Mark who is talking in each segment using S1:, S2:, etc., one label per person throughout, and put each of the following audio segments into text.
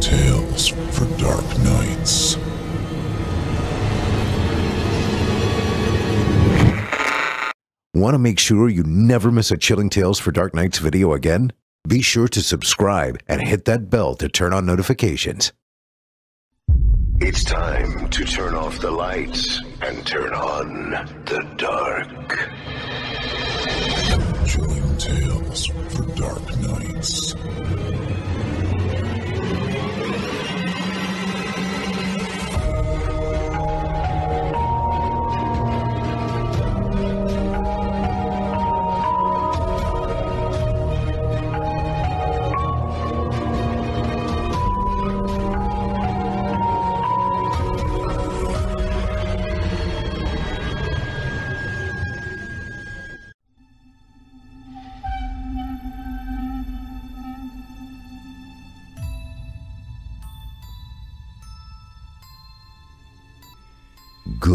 S1: Chilling tales for dark nights.
S2: Want to make sure you never miss a Chilling Tales for Dark Nights video again? Be sure to subscribe and hit that bell to turn on notifications.
S3: It's time to turn off the lights and turn on the dark.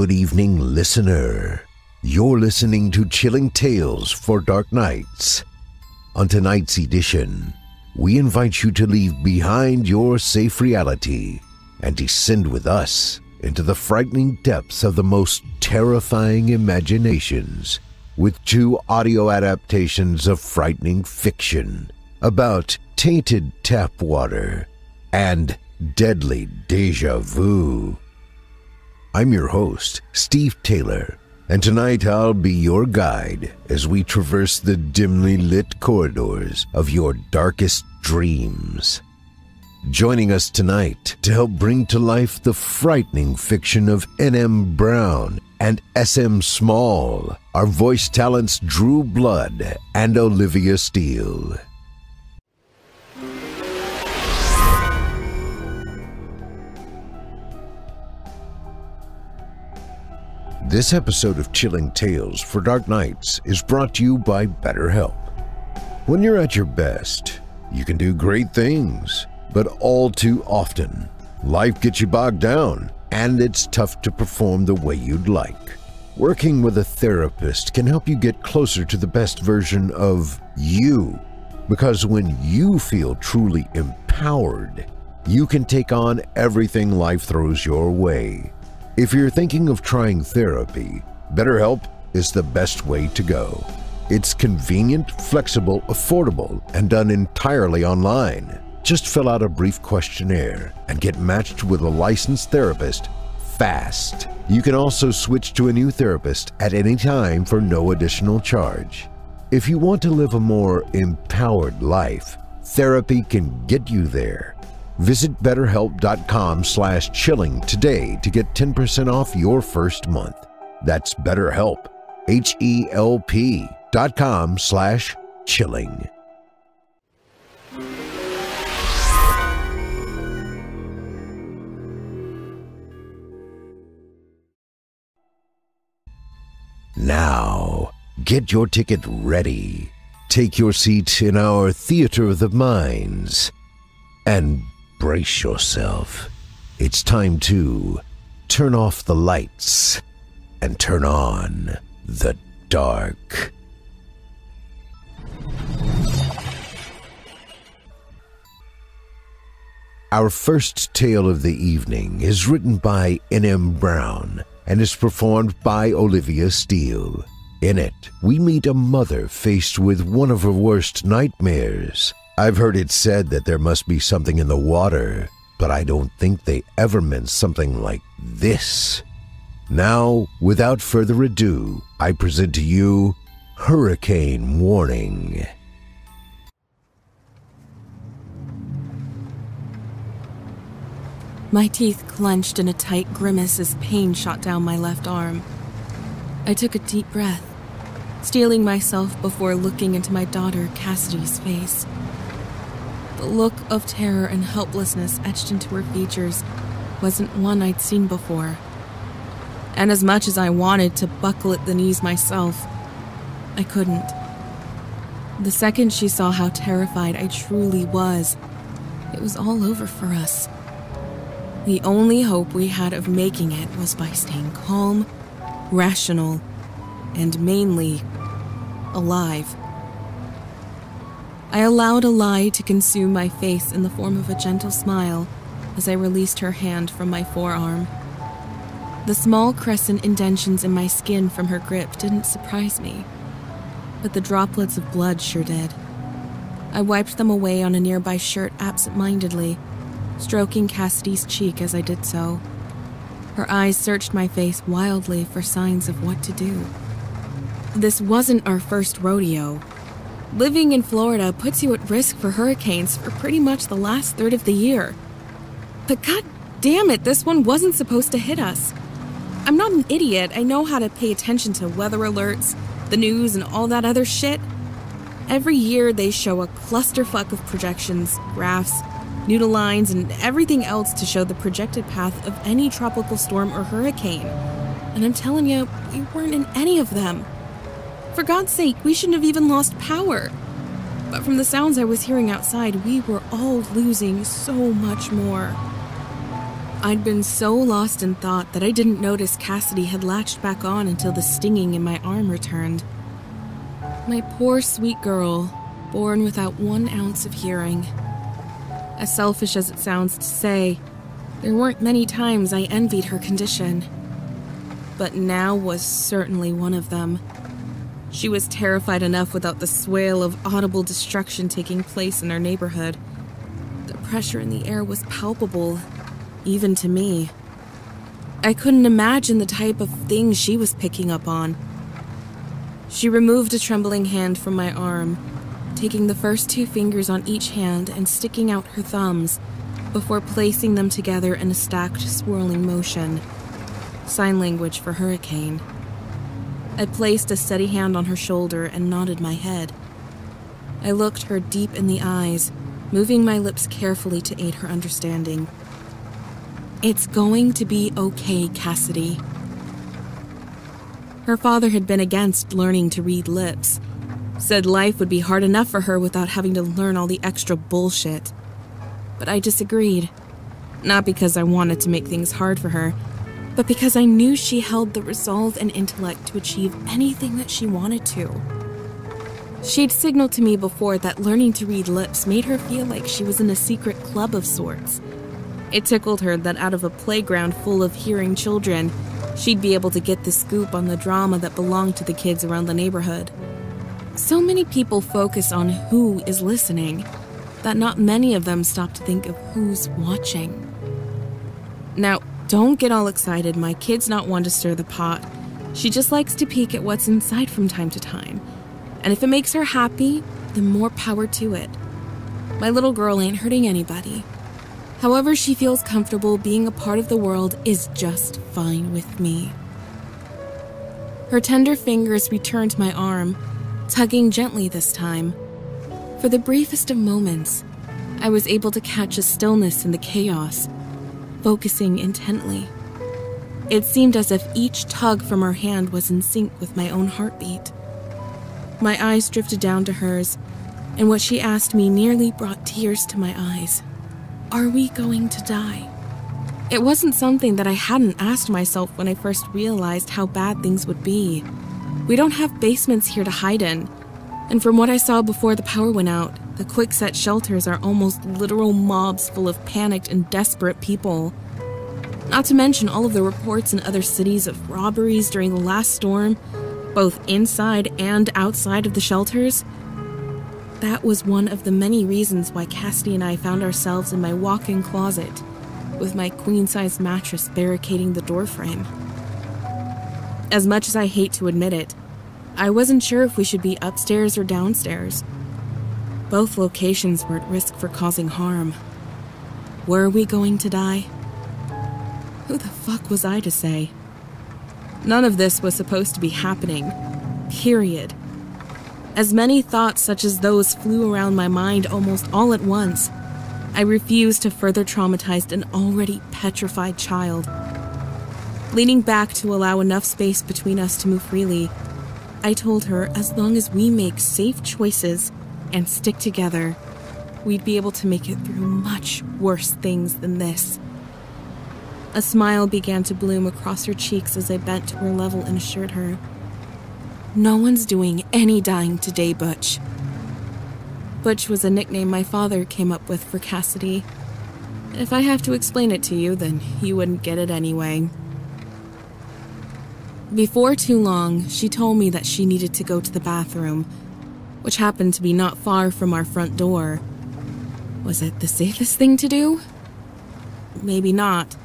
S2: Good evening, listener. You're listening to Chilling Tales for Dark Nights. On tonight's edition, we invite you to leave behind your safe reality and descend with us into the frightening depths of the most terrifying imaginations with two audio adaptations of frightening fiction about tainted tap water and deadly deja vu. I'm your host, Steve Taylor, and tonight I'll be your guide as we traverse the dimly lit corridors of your darkest dreams. Joining us tonight to help bring to life the frightening fiction of N.M. Brown and S.M. Small are voice talents Drew Blood and Olivia Steele. This episode of Chilling Tales for Dark Nights is brought to you by BetterHelp. When you're at your best, you can do great things, but all too often, life gets you bogged down and it's tough to perform the way you'd like. Working with a therapist can help you get closer to the best version of you, because when you feel truly empowered, you can take on everything life throws your way. If you're thinking of trying therapy, BetterHelp is the best way to go. It's convenient, flexible, affordable, and done entirely online. Just fill out a brief questionnaire and get matched with a licensed therapist fast. You can also switch to a new therapist at any time for no additional charge. If you want to live a more empowered life, therapy can get you there. Visit betterhelp.com slash chilling today to get 10% off your first month. That's betterhelp, H-E-L-P dot com slash chilling. Now, get your ticket ready. Take your seat in our Theater of the Minds and brace yourself. It's time to turn off the lights and turn on the dark. Our first tale of the evening is written by N.M. Brown and is performed by Olivia Steele. In it, we meet a mother faced with one of her worst nightmares. I've heard it said that there must be something in the water, but I don't think they ever meant something like this. Now, without further ado, I present to you Hurricane Warning.
S4: My teeth clenched in a tight grimace as pain shot down my left arm. I took a deep breath, steeling myself before looking into my daughter Cassidy's face. The look of terror and helplessness etched into her features wasn't one I'd seen before. And as much as I wanted to buckle at the knees myself, I couldn't. The second she saw how terrified I truly was, it was all over for us. The only hope we had of making it was by staying calm, rational, and mainly alive. I allowed a lie to consume my face in the form of a gentle smile as I released her hand from my forearm. The small crescent indentions in my skin from her grip didn't surprise me, but the droplets of blood sure did. I wiped them away on a nearby shirt absent mindedly, stroking Cassidy's cheek as I did so. Her eyes searched my face wildly for signs of what to do. This wasn't our first rodeo. Living in Florida puts you at risk for hurricanes for pretty much the last third of the year. But god damn it, this one wasn't supposed to hit us. I'm not an idiot. I know how to pay attention to weather alerts, the news, and all that other shit. Every year they show a clusterfuck of projections, graphs, noodle lines, and everything else to show the projected path of any tropical storm or hurricane. And I'm telling you, we weren't in any of them. For God's sake, we shouldn't have even lost power. But from the sounds I was hearing outside, we were all losing so much more. I'd been so lost in thought that I didn't notice Cassidy had latched back on until the stinging in my arm returned. My poor sweet girl, born without one ounce of hearing. As selfish as it sounds to say, there weren't many times I envied her condition. But now was certainly one of them. She was terrified enough without the swale of audible destruction taking place in our neighborhood. The pressure in the air was palpable, even to me. I couldn't imagine the type of things she was picking up on. She removed a trembling hand from my arm, taking the first two fingers on each hand and sticking out her thumbs before placing them together in a stacked, swirling motion. Sign language for hurricane. I placed a steady hand on her shoulder and nodded my head. I looked her deep in the eyes, moving my lips carefully to aid her understanding. It's going to be okay, Cassidy. Her father had been against learning to read lips, said life would be hard enough for her without having to learn all the extra bullshit. But I disagreed. Not because I wanted to make things hard for her, but because I knew she held the resolve and intellect to achieve anything that she wanted to. She'd signaled to me before that learning to read lips made her feel like she was in a secret club of sorts. It tickled her that out of a playground full of hearing children, she'd be able to get the scoop on the drama that belonged to the kids around the neighborhood. So many people focus on who is listening that not many of them stop to think of who's watching. Now, don't get all excited, my kid's not one to stir the pot. She just likes to peek at what's inside from time to time. And if it makes her happy, then more power to it. My little girl ain't hurting anybody. However, she feels comfortable being a part of the world is just fine with me. Her tender fingers returned my arm, tugging gently this time. For the briefest of moments, I was able to catch a stillness in the chaos focusing intently. It seemed as if each tug from her hand was in sync with my own heartbeat. My eyes drifted down to hers, and what she asked me nearly brought tears to my eyes. Are we going to die? It wasn't something that I hadn't asked myself when I first realized how bad things would be. We don't have basements here to hide in, and from what I saw before the power went out, the quickset shelters are almost literal mobs full of panicked and desperate people. Not to mention all of the reports in other cities of robberies during the last storm, both inside and outside of the shelters. That was one of the many reasons why Cassidy and I found ourselves in my walk in closet, with my queen sized mattress barricading the doorframe. As much as I hate to admit it, I wasn't sure if we should be upstairs or downstairs. Both locations were at risk for causing harm. Were we going to die? Who the fuck was I to say? None of this was supposed to be happening. Period. As many thoughts such as those flew around my mind almost all at once, I refused to further traumatize an already petrified child. Leaning back to allow enough space between us to move freely, I told her as long as we make safe choices and stick together, we'd be able to make it through much worse things than this. A smile began to bloom across her cheeks as I bent to her level and assured her, No one's doing any dying today, Butch. Butch was a nickname my father came up with for Cassidy. If I have to explain it to you, then you wouldn't get it anyway. Before too long, she told me that she needed to go to the bathroom, which happened to be not far from our front door. Was it the safest thing to do? Maybe not.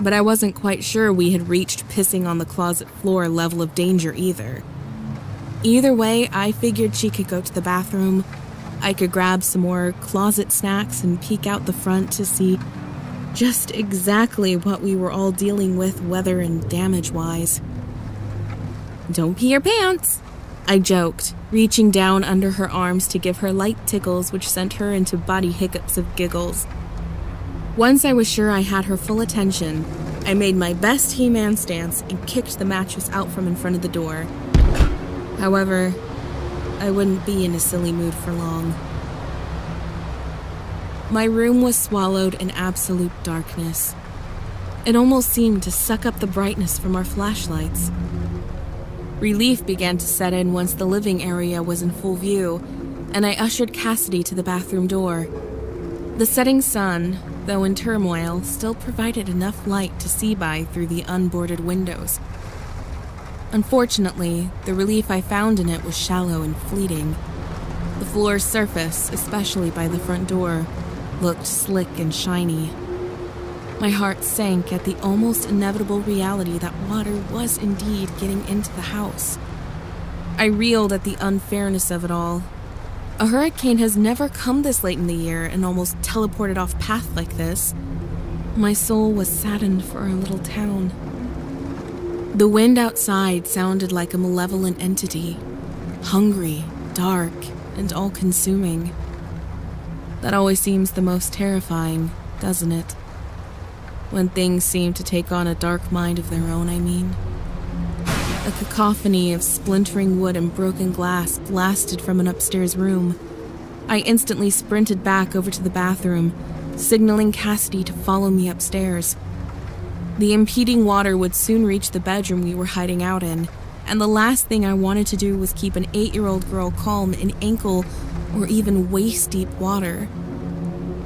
S4: But I wasn't quite sure we had reached pissing on the closet floor level of danger either. Either way, I figured she could go to the bathroom. I could grab some more closet snacks and peek out the front to see just exactly what we were all dealing with, weather and damage wise. Don't pee your pants, I joked, reaching down under her arms to give her light tickles, which sent her into body hiccups of giggles. Once I was sure I had her full attention, I made my best He Man stance and kicked the mattress out from in front of the door. However, I wouldn't be in a silly mood for long. My room was swallowed in absolute darkness. It almost seemed to suck up the brightness from our flashlights. Relief began to set in once the living area was in full view, and I ushered Cassidy to the bathroom door. The setting sun, though in turmoil, still provided enough light to see by through the unboarded windows. Unfortunately, the relief I found in it was shallow and fleeting. The floor's surface, especially by the front door, looked slick and shiny, my heart sank at the almost inevitable reality that water was indeed getting into the house. I reeled at the unfairness of it all. A hurricane has never come this late in the year and almost teleported off path like this. My soul was saddened for our little town. The wind outside sounded like a malevolent entity, hungry, dark, and all consuming. That always seems the most terrifying, doesn't it? When things seem to take on a dark mind of their own, I mean. A cacophony of splintering wood and broken glass blasted from an upstairs room. I instantly sprinted back over to the bathroom, signaling Cassidy to follow me upstairs. The impeding water would soon reach the bedroom we were hiding out in, and the last thing I wanted to do was keep an eight year old girl calm in ankle or even waist deep water.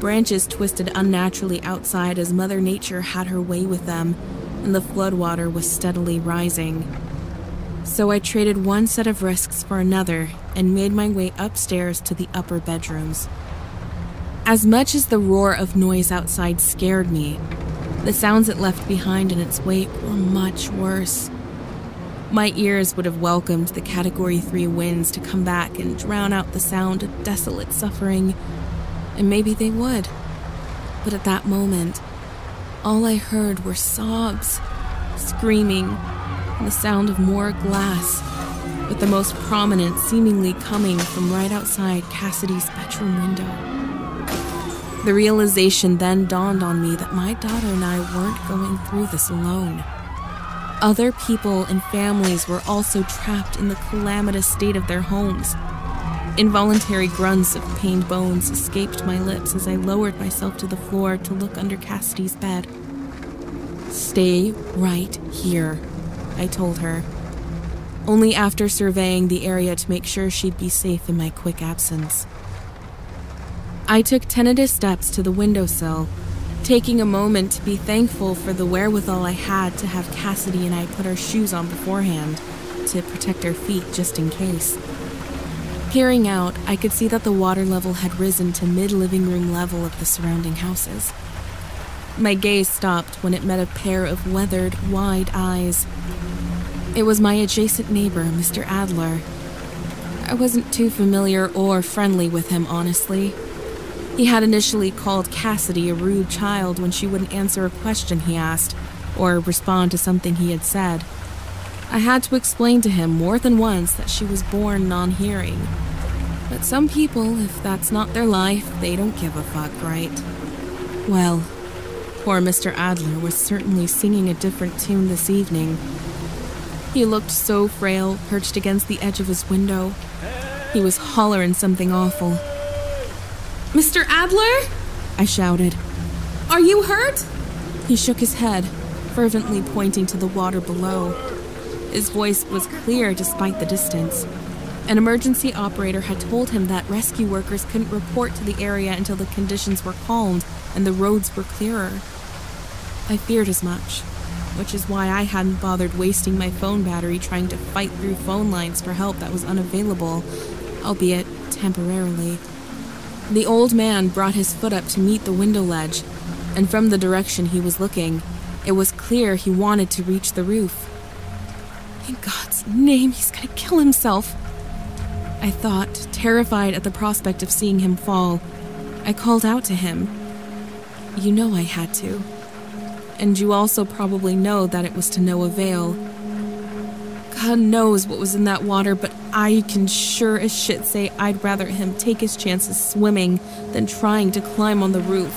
S4: Branches twisted unnaturally outside as Mother Nature had her way with them, and the floodwater was steadily rising. So I traded one set of risks for another and made my way upstairs to the upper bedrooms. As much as the roar of noise outside scared me, the sounds it left behind in its wake were much worse. My ears would have welcomed the Category 3 winds to come back and drown out the sound of desolate suffering and maybe they would. But at that moment, all I heard were sobs, screaming, and the sound of more glass, with the most prominent seemingly coming from right outside Cassidy's bedroom window. The realization then dawned on me that my daughter and I weren't going through this alone. Other people and families were also trapped in the calamitous state of their homes Involuntary grunts of pained bones escaped my lips as I lowered myself to the floor to look under Cassidy's bed. Stay right here, I told her, only after surveying the area to make sure she'd be safe in my quick absence. I took tentative steps to the windowsill, taking a moment to be thankful for the wherewithal I had to have Cassidy and I put our shoes on beforehand to protect our feet just in case. Peering out, I could see that the water level had risen to mid living room level of the surrounding houses. My gaze stopped when it met a pair of weathered, wide eyes. It was my adjacent neighbor, Mr. Adler. I wasn't too familiar or friendly with him, honestly. He had initially called Cassidy a rude child when she wouldn't answer a question he asked or respond to something he had said. I had to explain to him more than once that she was born non hearing. But some people, if that's not their life, they don't give a fuck, right? Well, poor Mr. Adler was certainly singing a different tune this evening. He looked so frail, perched against the edge of his window. He was hollering something awful. Mr. Adler? I shouted. Are you hurt? He shook his head, fervently pointing to the water below. His voice was clear despite the distance. An emergency operator had told him that rescue workers couldn't report to the area until the conditions were calmed and the roads were clearer. I feared as much, which is why I hadn't bothered wasting my phone battery trying to fight through phone lines for help that was unavailable, albeit temporarily. The old man brought his foot up to meet the window ledge, and from the direction he was looking, it was clear he wanted to reach the roof. In God's name, he's gonna kill himself. I thought, terrified at the prospect of seeing him fall. I called out to him. You know I had to. And you also probably know that it was to no avail. God knows what was in that water, but I can sure as shit say I'd rather him take his chances swimming than trying to climb on the roof.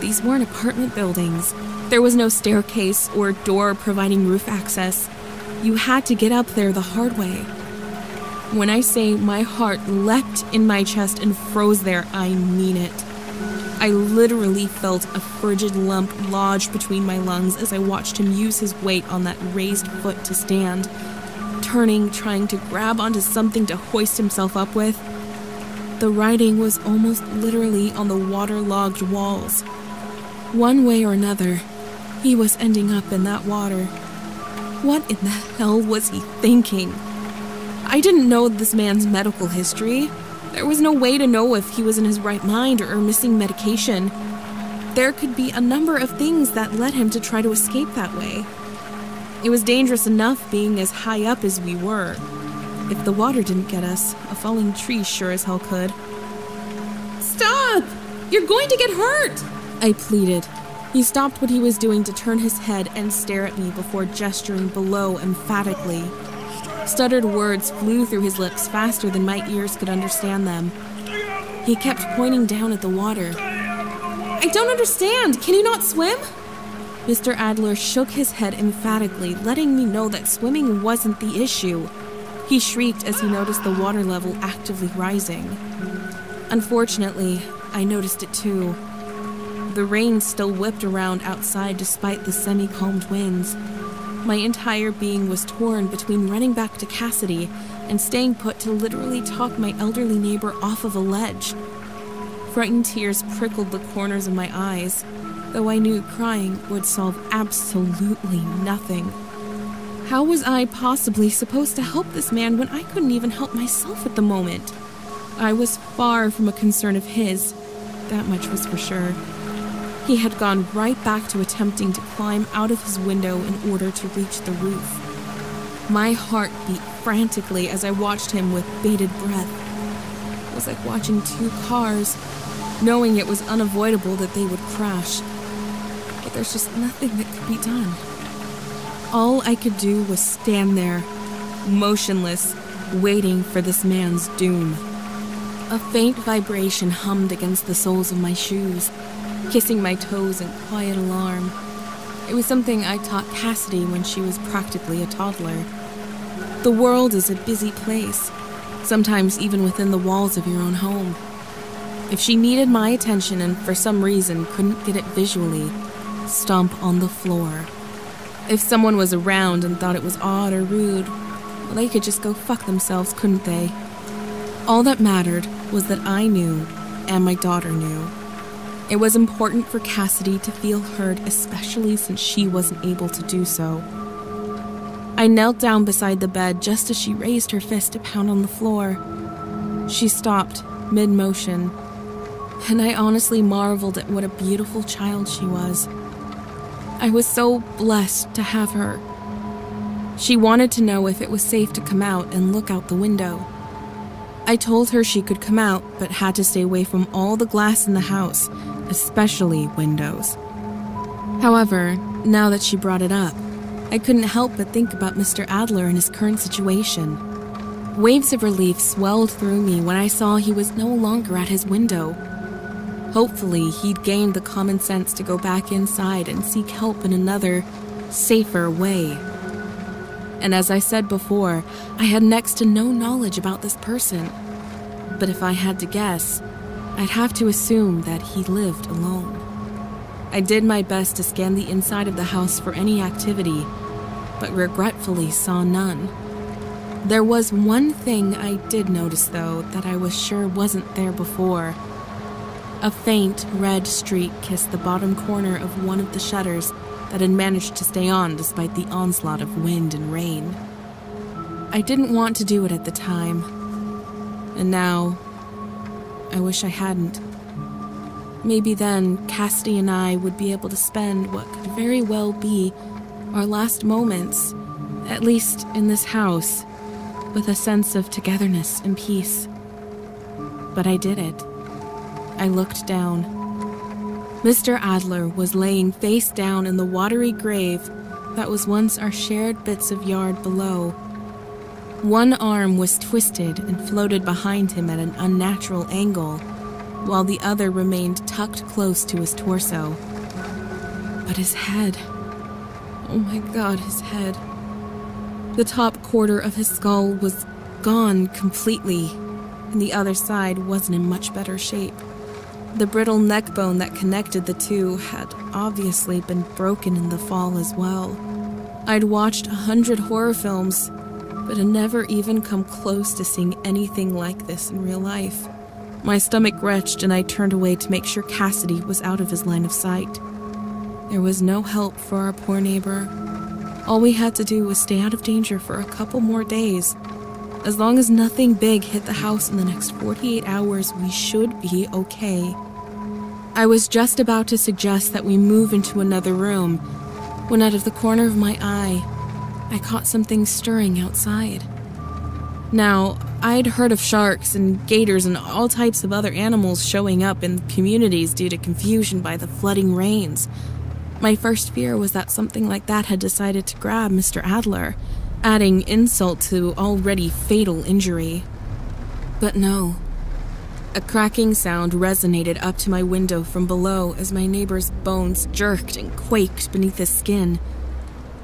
S4: These weren't apartment buildings. There was no staircase or door providing roof access. You had to get up there the hard way. When I say my heart leapt in my chest and froze there, I mean it. I literally felt a frigid lump lodge between my lungs as I watched him use his weight on that raised foot to stand, turning, trying to grab onto something to hoist himself up with. The writing was almost literally on the waterlogged walls. One way or another, he was ending up in that water. What in the hell was he thinking? I didn't know this man's medical history. There was no way to know if he was in his right mind or missing medication. There could be a number of things that led him to try to escape that way. It was dangerous enough being as high up as we were. If the water didn't get us, a falling tree sure as hell could. Stop! You're going to get hurt! I pleaded. He stopped what he was doing to turn his head and stare at me before gesturing below emphatically. Stuttered words flew through his lips faster than my ears could understand them. He kept pointing down at the water. I don't understand. Can you not swim? Mr. Adler shook his head emphatically, letting me know that swimming wasn't the issue. He shrieked as he noticed the water level actively rising. Unfortunately, I noticed it too. The rain still whipped around outside despite the semi calmed winds. My entire being was torn between running back to Cassidy and staying put to literally talk my elderly neighbor off of a ledge. Frightened tears prickled the corners of my eyes, though I knew crying would solve absolutely nothing. How was I possibly supposed to help this man when I couldn't even help myself at the moment? I was far from a concern of his, that much was for sure. He had gone right back to attempting to climb out of his window in order to reach the roof. My heart beat frantically as I watched him with bated breath. It was like watching two cars, knowing it was unavoidable that they would crash. But there's just nothing that could be done. All I could do was stand there, motionless, waiting for this man's doom. A faint vibration hummed against the soles of my shoes kissing my toes in quiet alarm. It was something I taught Cassidy when she was practically a toddler. The world is a busy place, sometimes even within the walls of your own home. If she needed my attention and for some reason couldn't get it visually, stomp on the floor. If someone was around and thought it was odd or rude, well, they could just go fuck themselves, couldn't they? All that mattered was that I knew, and my daughter knew. It was important for Cassidy to feel heard, especially since she wasn't able to do so. I knelt down beside the bed just as she raised her fist to pound on the floor. She stopped, mid motion, and I honestly marveled at what a beautiful child she was. I was so blessed to have her. She wanted to know if it was safe to come out and look out the window. I told her she could come out, but had to stay away from all the glass in the house especially windows. However, now that she brought it up, I couldn't help but think about Mr. Adler and his current situation. Waves of relief swelled through me when I saw he was no longer at his window. Hopefully, he'd gained the common sense to go back inside and seek help in another, safer way. And as I said before, I had next to no knowledge about this person. But if I had to guess, I'd have to assume that he lived alone. I did my best to scan the inside of the house for any activity, but regretfully saw none. There was one thing I did notice, though, that I was sure wasn't there before. A faint red streak kissed the bottom corner of one of the shutters that had managed to stay on despite the onslaught of wind and rain. I didn't want to do it at the time, and now I wish I hadn't. Maybe then Cassidy and I would be able to spend what could very well be our last moments, at least in this house, with a sense of togetherness and peace. But I did it. I looked down. Mr. Adler was laying face down in the watery grave that was once our shared bits of yard below. One arm was twisted and floated behind him at an unnatural angle while the other remained tucked close to his torso. But his head. Oh my god, his head. The top quarter of his skull was gone completely, and the other side wasn't in much better shape. The brittle neck bone that connected the two had obviously been broken in the fall as well. I'd watched a hundred horror films, but had never even come close to seeing anything like this in real life. My stomach retched, and I turned away to make sure Cassidy was out of his line of sight. There was no help for our poor neighbor. All we had to do was stay out of danger for a couple more days. As long as nothing big hit the house in the next 48 hours, we should be okay. I was just about to suggest that we move into another room when, out of the corner of my eye, I caught something stirring outside. Now, I'd heard of sharks and gators and all types of other animals showing up in communities due to confusion by the flooding rains. My first fear was that something like that had decided to grab Mr. Adler, adding insult to already fatal injury. But no. A cracking sound resonated up to my window from below as my neighbor's bones jerked and quaked beneath his skin.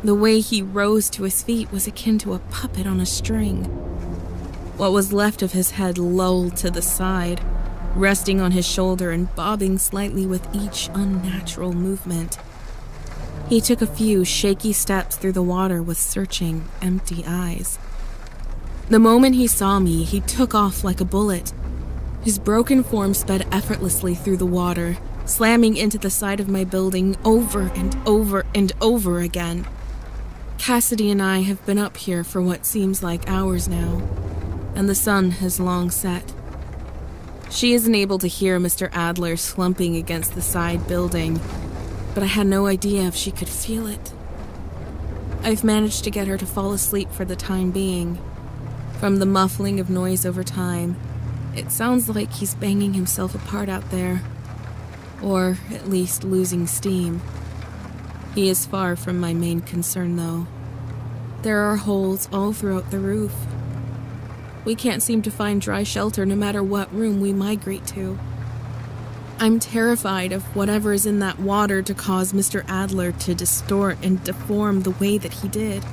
S4: The way he rose to his feet was akin to a puppet on a string. What was left of his head lolled to the side, resting on his shoulder and bobbing slightly with each unnatural movement. He took a few shaky steps through the water with searching, empty eyes. The moment he saw me, he took off like a bullet. His broken form sped effortlessly through the water, slamming into the side of my building over and over and over again. Cassidy and I have been up here for what seems like hours now and the sun has long set. She isn't able to hear Mr. Adler slumping against the side building, but I had no idea if she could feel it. I've managed to get her to fall asleep for the time being. From the muffling of noise over time, it sounds like he's banging himself apart out there. Or at least losing steam. He is far from my main concern, though. There are holes all throughout the roof, we can't seem to find dry shelter no matter what room we migrate to. I'm terrified of whatever is in that water to cause Mr. Adler to distort and deform the way that he did.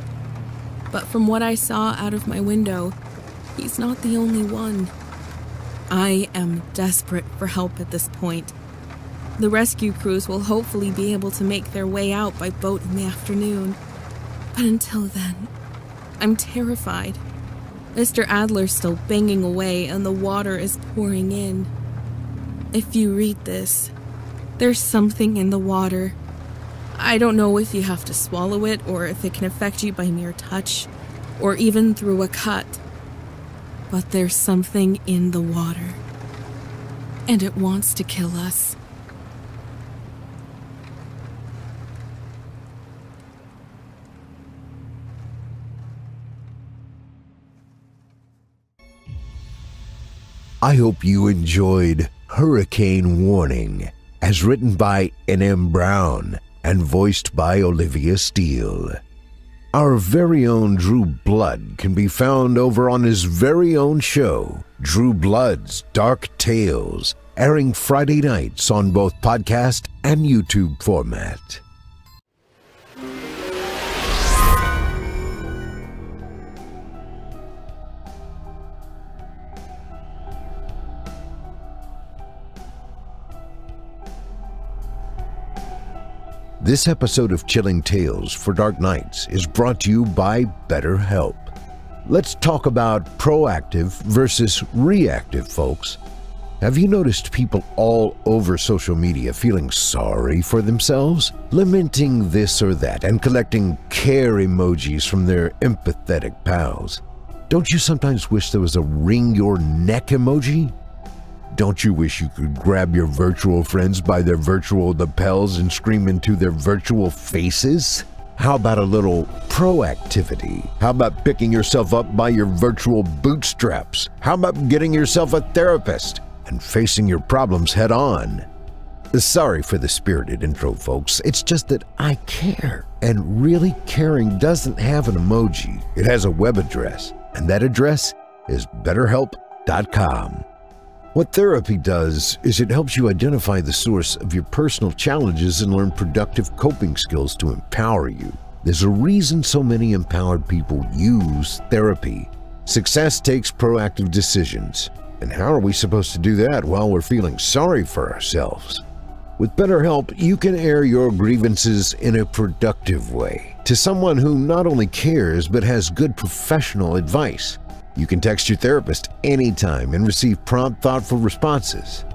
S4: But from what I saw out of my window, he's not the only one. I am desperate for help at this point. The rescue crews will hopefully be able to make their way out by boat in the afternoon. But until then, I'm terrified. Mr. Adler's still banging away and the water is pouring in. If you read this, there's something in the water. I don't know if you have to swallow it or if it can affect you by mere touch or even through a cut. But there's something in the water. And it wants to kill us.
S2: I hope you enjoyed Hurricane Warning, as written by N.M. Brown and voiced by Olivia Steele. Our very own Drew Blood can be found over on his very own show, Drew Blood's Dark Tales, airing Friday nights on both podcast and YouTube format. This episode of Chilling Tales for Dark Nights is brought to you by BetterHelp. Let's talk about proactive versus reactive, folks. Have you noticed people all over social media feeling sorry for themselves, lamenting this or that, and collecting care emojis from their empathetic pals? Don't you sometimes wish there was a wring your neck emoji? Don't you wish you could grab your virtual friends by their virtual lapels and scream into their virtual faces? How about a little proactivity? How about picking yourself up by your virtual bootstraps? How about getting yourself a therapist? and facing your problems head on. Sorry for the spirited intro, folks. It's just that I care. And really caring doesn't have an emoji, it has a web address. And that address is betterhelp.com. What therapy does is it helps you identify the source of your personal challenges and learn productive coping skills to empower you. There's a reason so many empowered people use therapy. Success takes proactive decisions. And how are we supposed to do that while we're feeling sorry for ourselves? With BetterHelp, you can air your grievances in a productive way to someone who not only cares but has good professional advice. You can text your therapist anytime and receive prompt, thoughtful responses.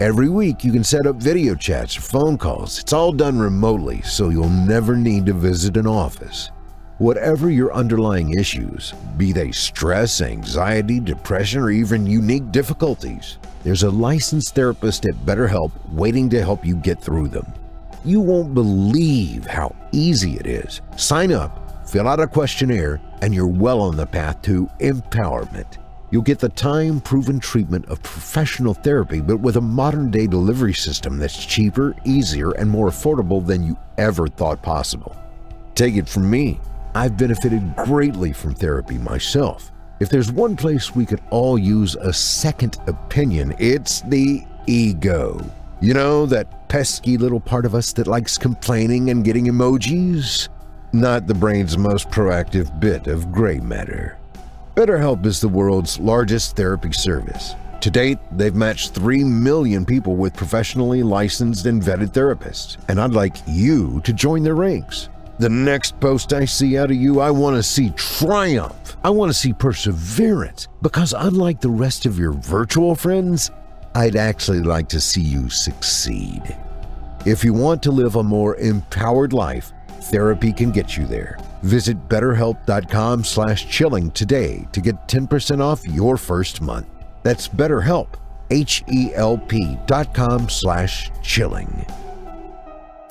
S2: Every week, you can set up video chats or phone calls. It's all done remotely, so you'll never need to visit an office. Whatever your underlying issues, be they stress, anxiety, depression, or even unique difficulties, there's a licensed therapist at BetterHelp waiting to help you get through them. You won't believe how easy it is. Sign up, fill out a questionnaire, and you're well on the path to empowerment. You'll get the time proven treatment of professional therapy, but with a modern day delivery system that's cheaper, easier, and more affordable than you ever thought possible. Take it from me. I've benefited greatly from therapy myself. If there's one place we could all use a second opinion, it's the ego. You know, that pesky little part of us that likes complaining and getting emojis? Not the brain's most proactive bit of gray matter. BetterHelp is the world's largest therapy service. To date, they've matched 3 million people with professionally licensed and vetted therapists, and I'd like you to join their ranks. The next post I see out of you, I want to see triumph. I want to see perseverance because, unlike the rest of your virtual friends, I'd actually like to see you succeed. If you want to live a more empowered life, therapy can get you there. Visit betterhelp.com slash chilling today to get 10% off your first month. That's BetterHelp, H-E-L-P dot com slash chilling.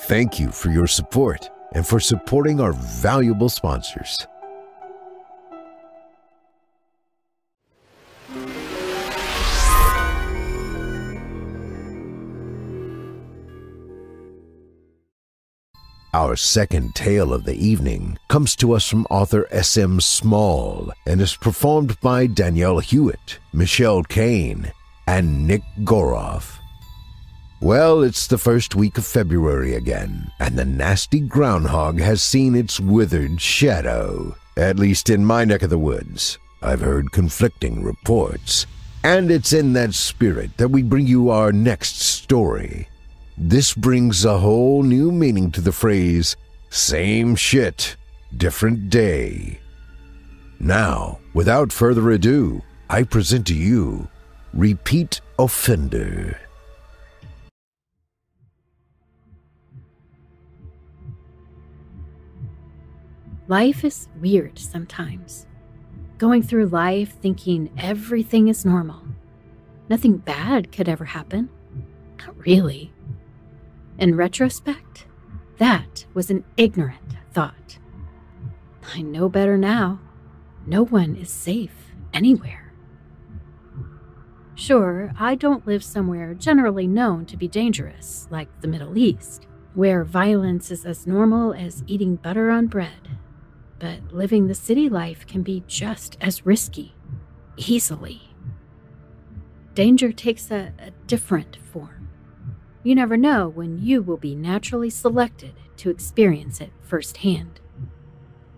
S2: Thank you for your support and for supporting our valuable sponsors. Our second tale of the evening comes to us from author S.M. Small and is performed by Danielle Hewitt, Michelle Kane, and Nick Goroff. Well, it's the first week of February again, and the nasty groundhog has seen its withered shadow, at least in my neck of the woods. I've heard conflicting reports, and it's in that spirit that we bring you our next story. This brings a whole new meaning to the phrase, same shit, different day. Now, without further ado, I present to you Repeat Offender.
S5: Life is weird sometimes. Going through life thinking everything is normal. Nothing bad could ever happen. Not really. In retrospect, that was an ignorant thought. I know better now. No one is safe anywhere. Sure, I don't live somewhere generally known to be dangerous, like the Middle East, where violence is as normal as eating butter on bread but living the city life can be just as risky, easily. Danger takes a, a, different form. You never know when you will be naturally selected to experience it firsthand.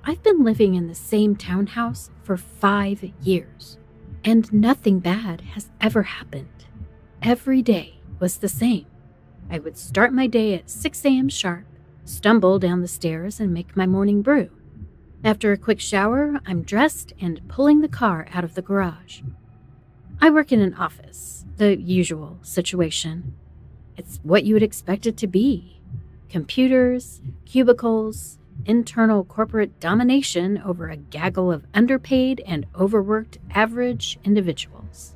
S5: I've been living in the same townhouse for five years, and nothing bad has ever happened. Every day was the same. I would start my day at 6 a.m. sharp, stumble down the stairs, and make my morning brew After a quick shower, I'm dressed and pulling the car out of the garage. I work in an office, the usual situation. It's what you would expect it to be computers, cubicles, internal corporate domination over a gaggle of underpaid and overworked average individuals.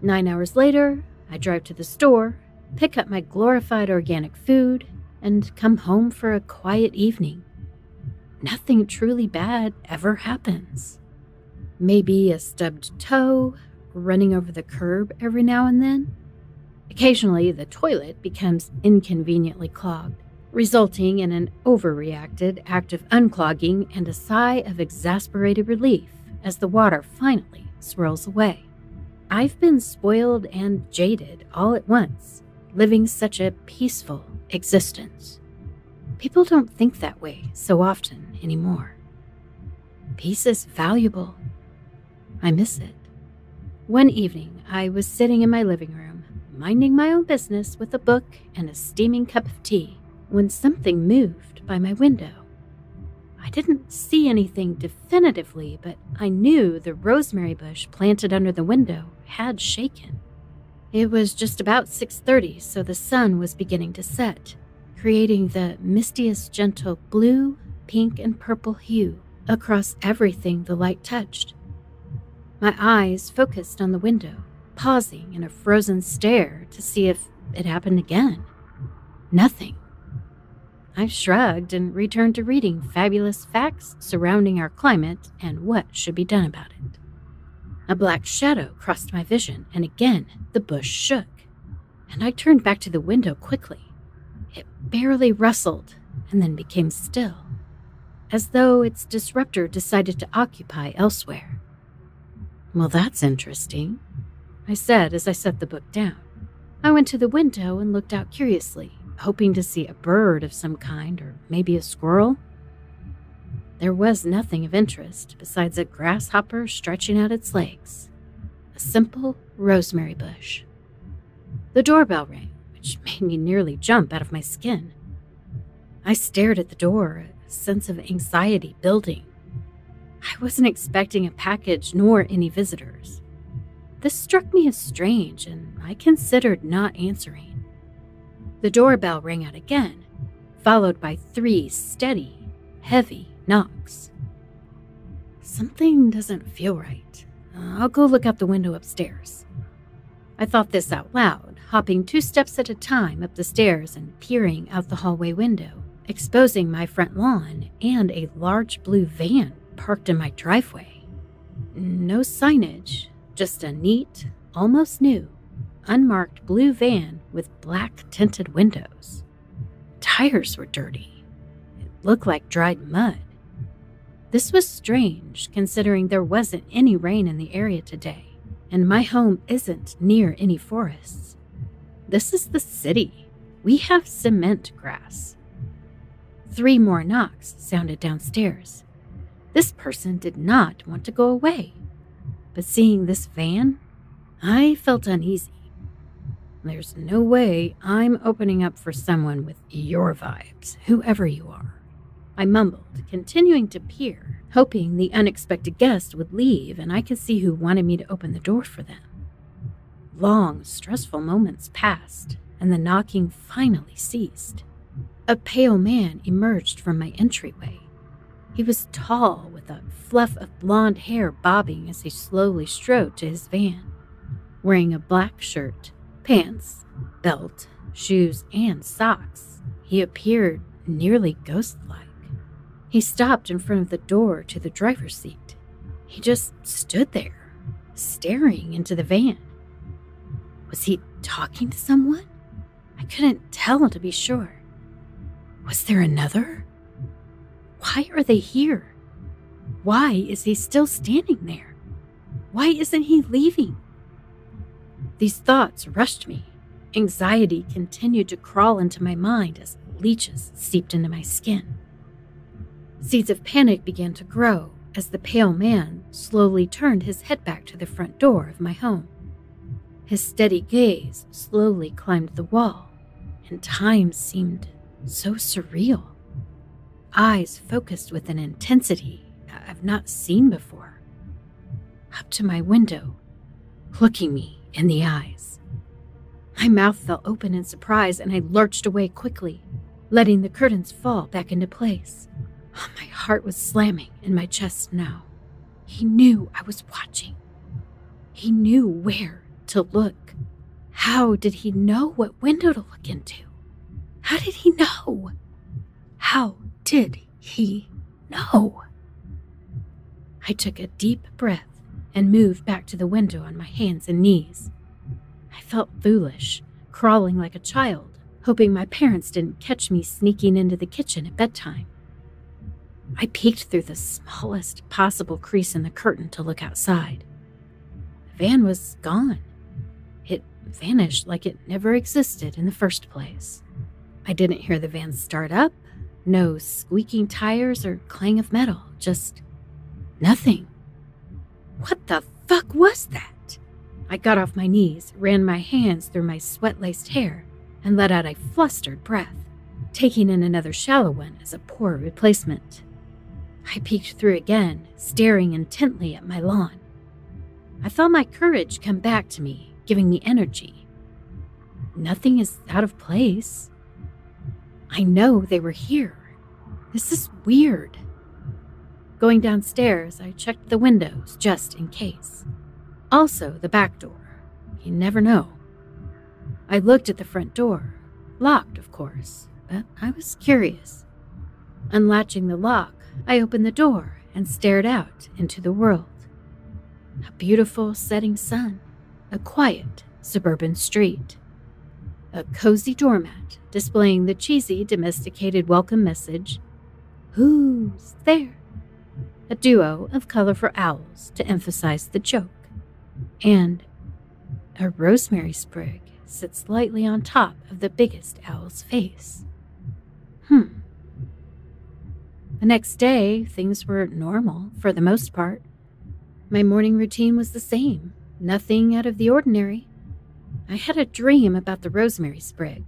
S5: Nine hours later, I drive to the store, pick up my glorified organic food, and come home for a quiet evening. Nothing truly bad ever happens. Maybe a stubbed toe, running over the curb every now and then. Occasionally, the toilet becomes inconveniently clogged, resulting in an overreacted act of unclogging and a sigh of exasperated relief as the water finally swirls away. I've been spoiled and jaded all at once, living such a peaceful existence. People don't think that way so often anymore. Peace is valuable. I miss it. One evening, I was sitting in my living room, minding my own business with a book and a steaming cup of tea, when something moved by my window. I didn't see anything definitively, but I knew the rosemary bush planted under the window had shaken. It was just about 6:30, so the sun was beginning to set, creating the mistiest gentle blue, pink, and purple hue across everything the light touched. My eyes focused on the window, pausing in a frozen stare to see if it happened again. Nothing. I shrugged and returned to reading fabulous facts surrounding our climate and what should be done about it. A black shadow crossed my vision, and again the bush shook, and I turned back to the window quickly. It barely rustled and then became still, as though its disruptor decided to occupy elsewhere. Well, that's interesting, I said as I set the book down. I went to the window and looked out curiously, hoping to see a bird of some kind or maybe a squirrel. There was nothing of interest besides a grasshopper stretching out its legs, a simple rosemary bush. The doorbell rang, which made me nearly jump out of my skin. I stared at the door, a sense of anxiety building. I wasn't expecting a package nor any visitors. This struck me as strange, and I considered not answering. The doorbell rang out again, followed by three steady, heavy knocks. Something doesn't feel right. I'll go look out the window upstairs. I thought this out loud, hopping two steps at a time up the stairs and peering out the hallway window, exposing my front lawn and a large blue van parked in my driveway. No signage, just a neat, almost new, unmarked blue van with black tinted windows. Tires were dirty. It looked like dried mud. This was strange considering there wasn't any rain in the area today, and my home isn't near any forests. This is the city. We have cement grass. Three more knocks sounded downstairs. This person did not want to go away. But seeing this van, I felt uneasy. There's no way I'm opening up for someone with your vibes, whoever you are. I mumbled, continuing to peer, hoping the unexpected guest would leave and I could see who wanted me to open the door for them. Long, stressful moments passed, and the knocking finally ceased. A pale man emerged from my entryway. He was tall, with a fluff of blonde hair bobbing as he slowly strode to his van. Wearing a black shirt, pants, belt, shoes, and socks, he appeared nearly ghost like. He stopped in front of the door to the driver's seat. He just stood there, staring into the van. Was he talking to someone? I couldn't tell to be sure. Was there another? Why are they here? Why is he still standing there? Why isn't he leaving? These thoughts rushed me. Anxiety continued to crawl into my mind as leeches seeped into my skin. Seeds of panic began to grow as the pale man slowly turned his head back to the front door of my home. His steady gaze slowly climbed the wall, and time seemed so surreal. Eyes focused with an intensity I've not seen before. Up to my window, looking me in the eyes. My mouth fell open in surprise and I lurched away quickly, letting the curtains fall back into place. Oh, my heart was slamming in my chest now. He knew I was watching. He knew where to look. How did he know what window to look into? How did he know? How did he know? I took a deep breath and moved back to the window on my hands and knees. I felt foolish, crawling like a child, hoping my parents didn't catch me sneaking into the kitchen at bedtime. I peeked through the smallest possible crease in the curtain to look outside. The van was gone. It vanished like it never existed in the first place. I didn't hear the van start up, no squeaking tires or clang of metal, just nothing. What the fuck was that? I got off my knees, ran my hands through my sweat laced hair, and let out a flustered breath, taking in another shallow one as a poor replacement. I peeked through again, staring intently at my lawn. I felt my courage come back to me, giving me energy. Nothing is out of place. I know they were here. This is weird. Going downstairs, I checked the windows just in case. Also, the back door. You never know. I looked at the front door. Locked, of course, but I was curious. Unlatching the lock, I opened the door and stared out into the world. A beautiful setting sun, a quiet suburban street, a cozy doormat displaying the cheesy domesticated welcome message Who's there? A duo of colorful owls to emphasize the joke, and a rosemary sprig sits lightly on top of the biggest owl's face. Hmm. The next day, things were normal for the most part. My morning routine was the same, nothing out of the ordinary. I had a dream about the rosemary sprig.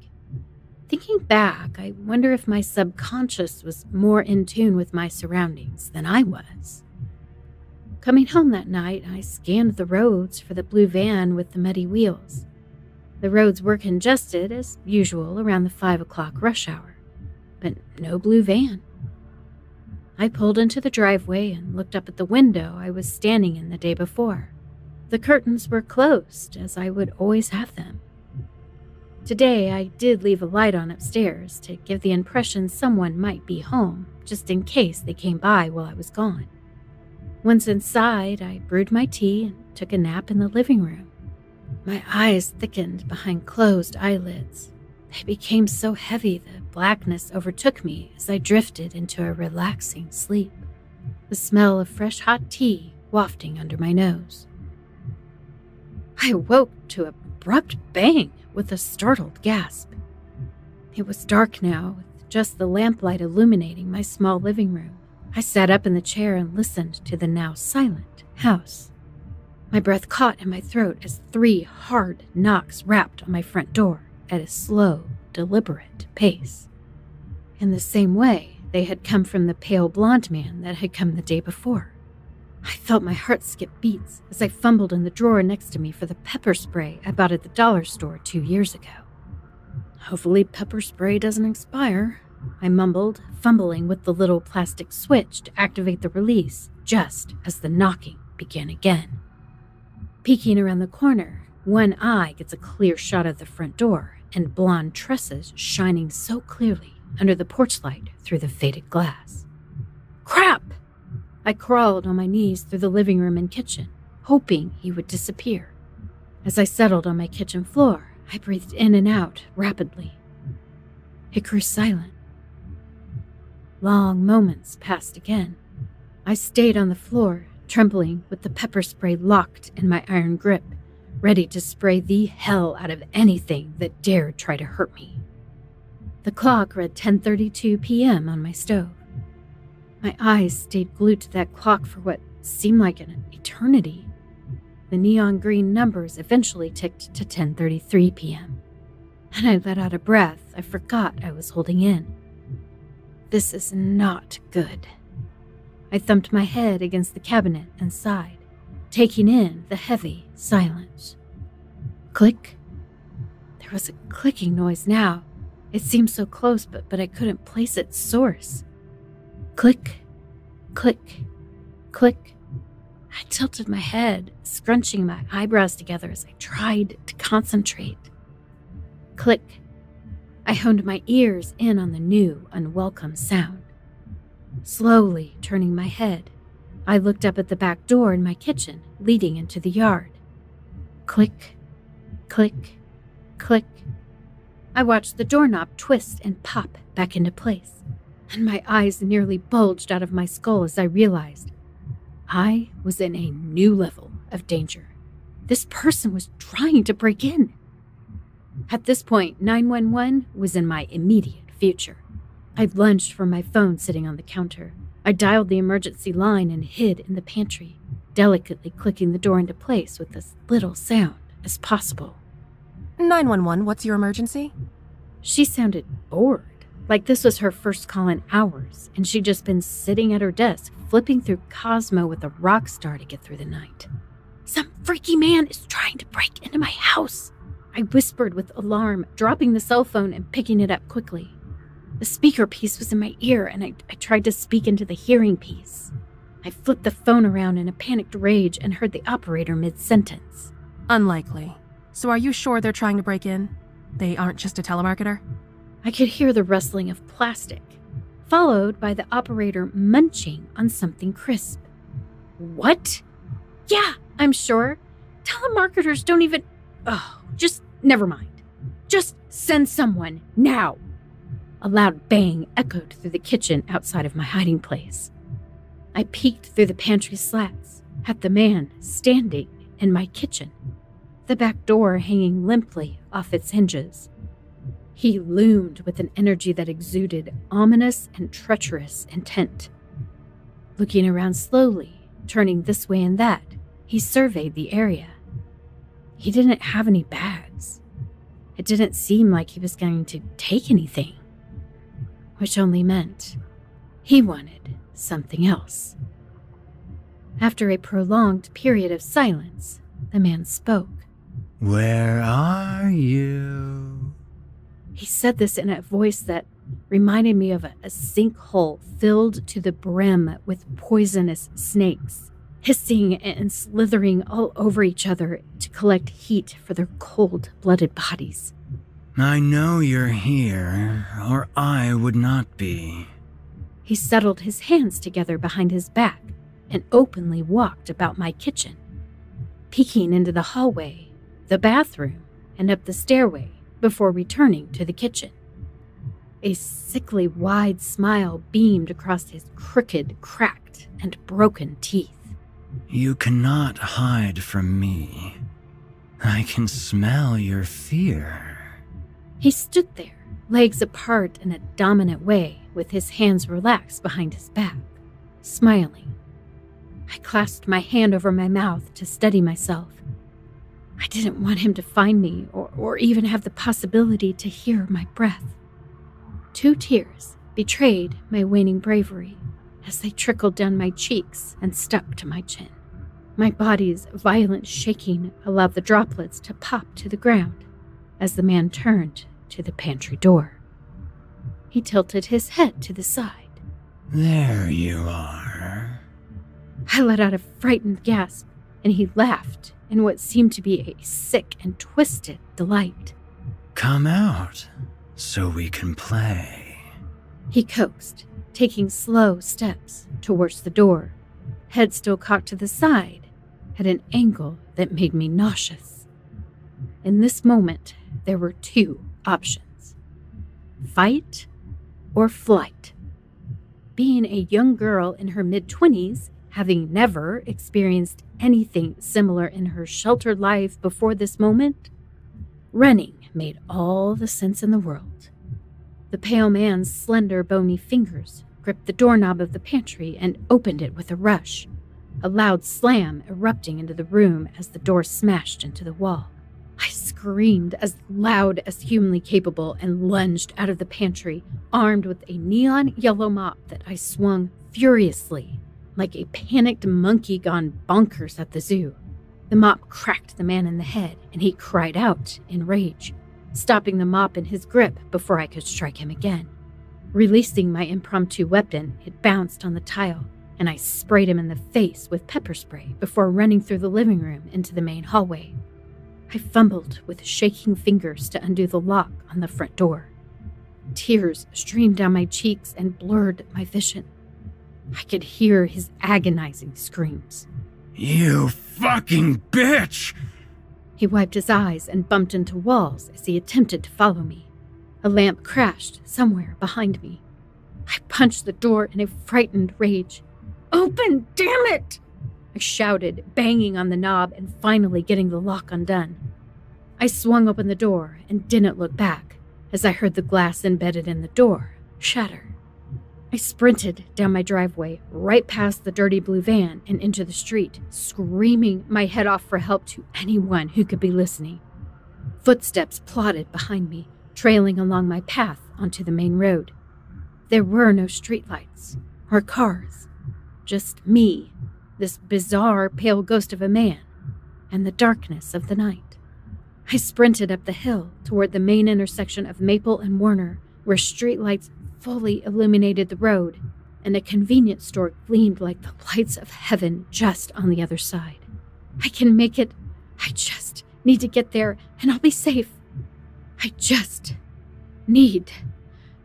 S5: Thinking back, I wonder if my subconscious was more in tune with my surroundings than I was. Coming home that night, I scanned the roads for the blue van with the muddy wheels. The roads were congested as usual around the five o'clock rush hour, but no blue van. I pulled into the driveway and looked up at the window I was standing in the day before. The curtains were closed, as I would always have them. Today, I did leave a light on upstairs to give the impression someone might be home, just in case they came by while I was gone. Once inside, I brewed my tea and took a nap in the living room. My eyes thickened behind closed eyelids. They became so heavy the blackness overtook me as I drifted into a relaxing sleep, the smell of fresh hot tea wafting under my nose. I awoke to an abrupt bang with a startled gasp. It was dark now, with just the lamplight illuminating my small living room. I sat up in the chair and listened to the now silent house. My breath caught in my throat as three hard knocks rapped on my front door at a slow, deliberate pace. In the same way, they had come from the pale blond man that had come the day before. I felt my heart skip beats as I fumbled in the drawer next to me for the pepper spray I bought at the dollar store two years ago. Hopefully, pepper spray doesn't expire, I mumbled, fumbling with the little plastic switch to activate the release just as the knocking began again. Peeking around the corner, one eye gets a clear shot of the front door and blonde tresses shining so clearly under the porch light through the faded glass. Crap! I crawled on my knees through the living room and kitchen, hoping he would disappear. As I settled on my kitchen floor, I breathed in and out rapidly. It grew silent. Long moments passed again. I stayed on the floor, trembling with the pepper spray locked in my iron grip, ready to spray the hell out of anything that dared try to hurt me. The clock read 10:32 p.m. on my stove. My eyes stayed glued to that clock for what seemed like an eternity. The neon green numbers eventually ticked to 10:33 p.m. And I let out a breath I forgot I was holding in. This is not good. I thumped my head against the cabinet and sighed, taking in the heavy silence. Click. There was a clicking noise now. It seemed so close, but, but I couldn't place its source. Click, click, click. I tilted my head, scrunching my eyebrows together as I tried to concentrate. Click. I honed my ears in on the new, unwelcome sound. Slowly turning my head, I looked up at the back door in my kitchen, leading into the yard. Click, click, click. I watched the doorknob twist and pop back into place, and my eyes nearly bulged out of my skull as I realized I was in a new level of danger. This person was trying to break in. At this point, 911 was in my immediate future. I lunged for my phone sitting on the counter. I dialed the emergency line and hid in the pantry, delicately clicking the door into place with as little sound as possible.
S6: 911, what's your emergency?
S5: She sounded bored, like this was her first call in hours, and she'd just been sitting at her desk flipping through Cosmo with a rock star to get through the night. Some freaky man is trying to break into my house. I whispered with alarm, dropping the cell phone and picking it up quickly. The speaker piece was in my ear, and I, I tried to speak into the hearing piece. I flipped the phone around in a panicked rage and heard the operator mid sentence.
S6: Unlikely. So are you sure they're trying to break in? They aren't just a telemarketer?
S5: I could hear the rustling of plastic, followed by the operator munching on something crisp. What? Yeah, I'm sure. Telemarketers don't even. Oh, just never mind. Just send someone now. A loud bang echoed through the kitchen outside of my hiding place. I peeked through the pantry slats at the man standing in my kitchen, the back door hanging limply off its hinges. He loomed with an energy that exuded ominous and treacherous intent. Looking around slowly, turning this way and that, he surveyed the area. He didn't have any bags. It didn't seem like he was going to take anything, which only meant he wanted something else. After a prolonged period of silence, the man spoke.
S7: Where are you?
S5: He said this in a voice that reminded me of a, a sinkhole filled to the brim with poisonous snakes, hissing and slithering all over each other to collect heat for their cold blooded bodies.
S7: I know you're here, or I would not be.
S5: He settled his hands together behind his back and openly walked about my kitchen, peeking into the hallway, the bathroom, and up the stairway before returning to the kitchen. A sickly wide smile beamed across his crooked, cracked, and broken teeth.
S7: You cannot hide from me. I can smell your fear.
S5: He stood there, legs apart in a dominant way, with his hands relaxed behind his back, smiling. I clasped my hand over my mouth to steady myself. I didn't want him to find me or, or even have the possibility to hear my breath. Two tears betrayed my waning bravery as they trickled down my cheeks and stuck to my chin. My body's violent shaking allowed the droplets to pop to the ground as the man turned to the pantry door. He tilted his head to the side.
S7: There you are.
S5: I let out a frightened gasp, and he laughed in what seemed to be a sick and twisted delight.
S7: Come out so we can play.
S5: He coaxed, taking slow steps towards the door, head still cocked to the side at an angle that made me nauseous. In this moment, there were two options fight or flight. Being a young girl in her mid 20s, having never experienced anything similar in her sheltered life before this moment, running made all the sense in the world. The pale man's slender, bony fingers gripped the doorknob of the pantry and opened it with a rush, a loud slam erupting into the room as the door smashed into the wall. I screamed as loud as humanly capable and lunged out of the pantry, armed with a neon yellow mop that I swung furiously, like a panicked monkey gone bonkers at the zoo. The mop cracked the man in the head, and he cried out in rage, stopping the mop in his grip before I could strike him again. Releasing my impromptu weapon, it bounced on the tile, and I sprayed him in the face with pepper spray before running through the living room into the main hallway. I fumbled with shaking fingers to undo the lock on the front door. Tears streamed down my cheeks and blurred my vision. I could hear his agonizing screams.
S7: You fucking bitch!
S5: He wiped his eyes and bumped into walls as he attempted to follow me. A lamp crashed somewhere behind me. I punched the door in a frightened rage. Open, damn it! I shouted, banging on the knob and finally getting the lock undone. I swung open the door and didn't look back as I heard the glass embedded in the door shatter. I sprinted down my driveway, right past the dirty blue van and into the street, screaming my head off for help to anyone who could be listening. Footsteps plodded behind me, trailing along my path onto the main road. There were no streetlights or cars, just me, this bizarre pale ghost of a man, and the darkness of the night. I sprinted up the hill toward the main intersection of Maple and Warner, where streetlights fully illuminated the road, and a convenience store gleamed like the lights of heaven just on the other side. I can make it. I just need to get there, and I'll be safe. I just need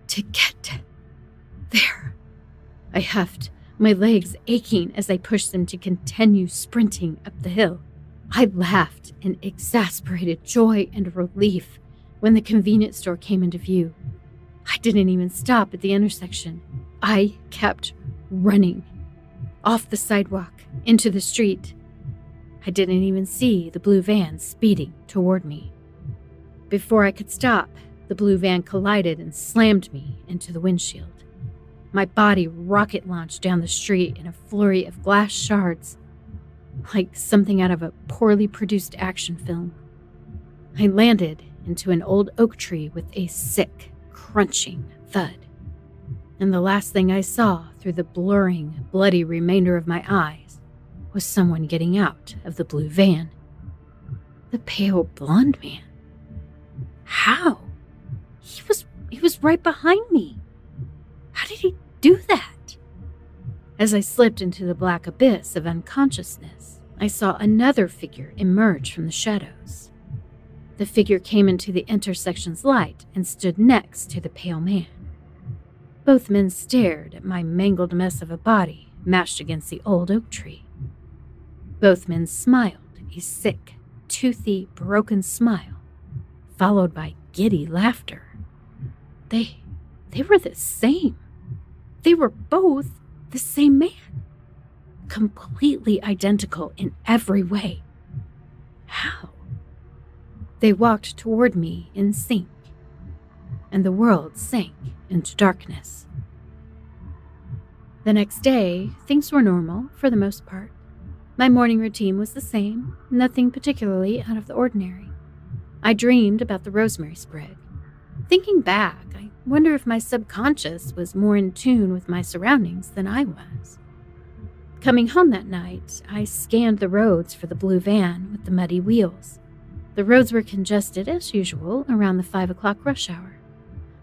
S5: to get there. I huffed, my legs aching as I pushed them to continue sprinting up the hill. I laughed in exasperated joy and relief when the convenience store came into view. I didn't even stop at the intersection. I kept running off the sidewalk into the street. I didn't even see the blue van speeding toward me. Before I could stop, the blue van collided and slammed me into the windshield. My body rocket launched down the street in a flurry of glass shards, like something out of a poorly produced action film. I landed into an old oak tree with a sick, crunching thud. And the last thing I saw through the blurring, bloody remainder of my eyes was someone getting out of the blue van. The pale blonde man. How? He was he was right behind me. How did he do that? As I slipped into the black abyss of unconsciousness, I saw another figure emerge from the shadows. The figure came into the intersection's light and stood next to the pale man. Both men stared at my mangled mess of a body mashed against the old oak tree. Both men smiled, a sick, toothy, broken smile, followed by giddy laughter. They they were the same. They were both the same man. Completely identical in every way. How? They walked toward me in sync, and the world sank into darkness. The next day, things were normal for the most part. My morning routine was the same, nothing particularly out of the ordinary. I dreamed about the rosemary sprig. Thinking back, I wonder if my subconscious was more in tune with my surroundings than I was. Coming home that night, I scanned the roads for the blue van with the muddy wheels. The roads were congested as usual around the 5 o'clock rush hour.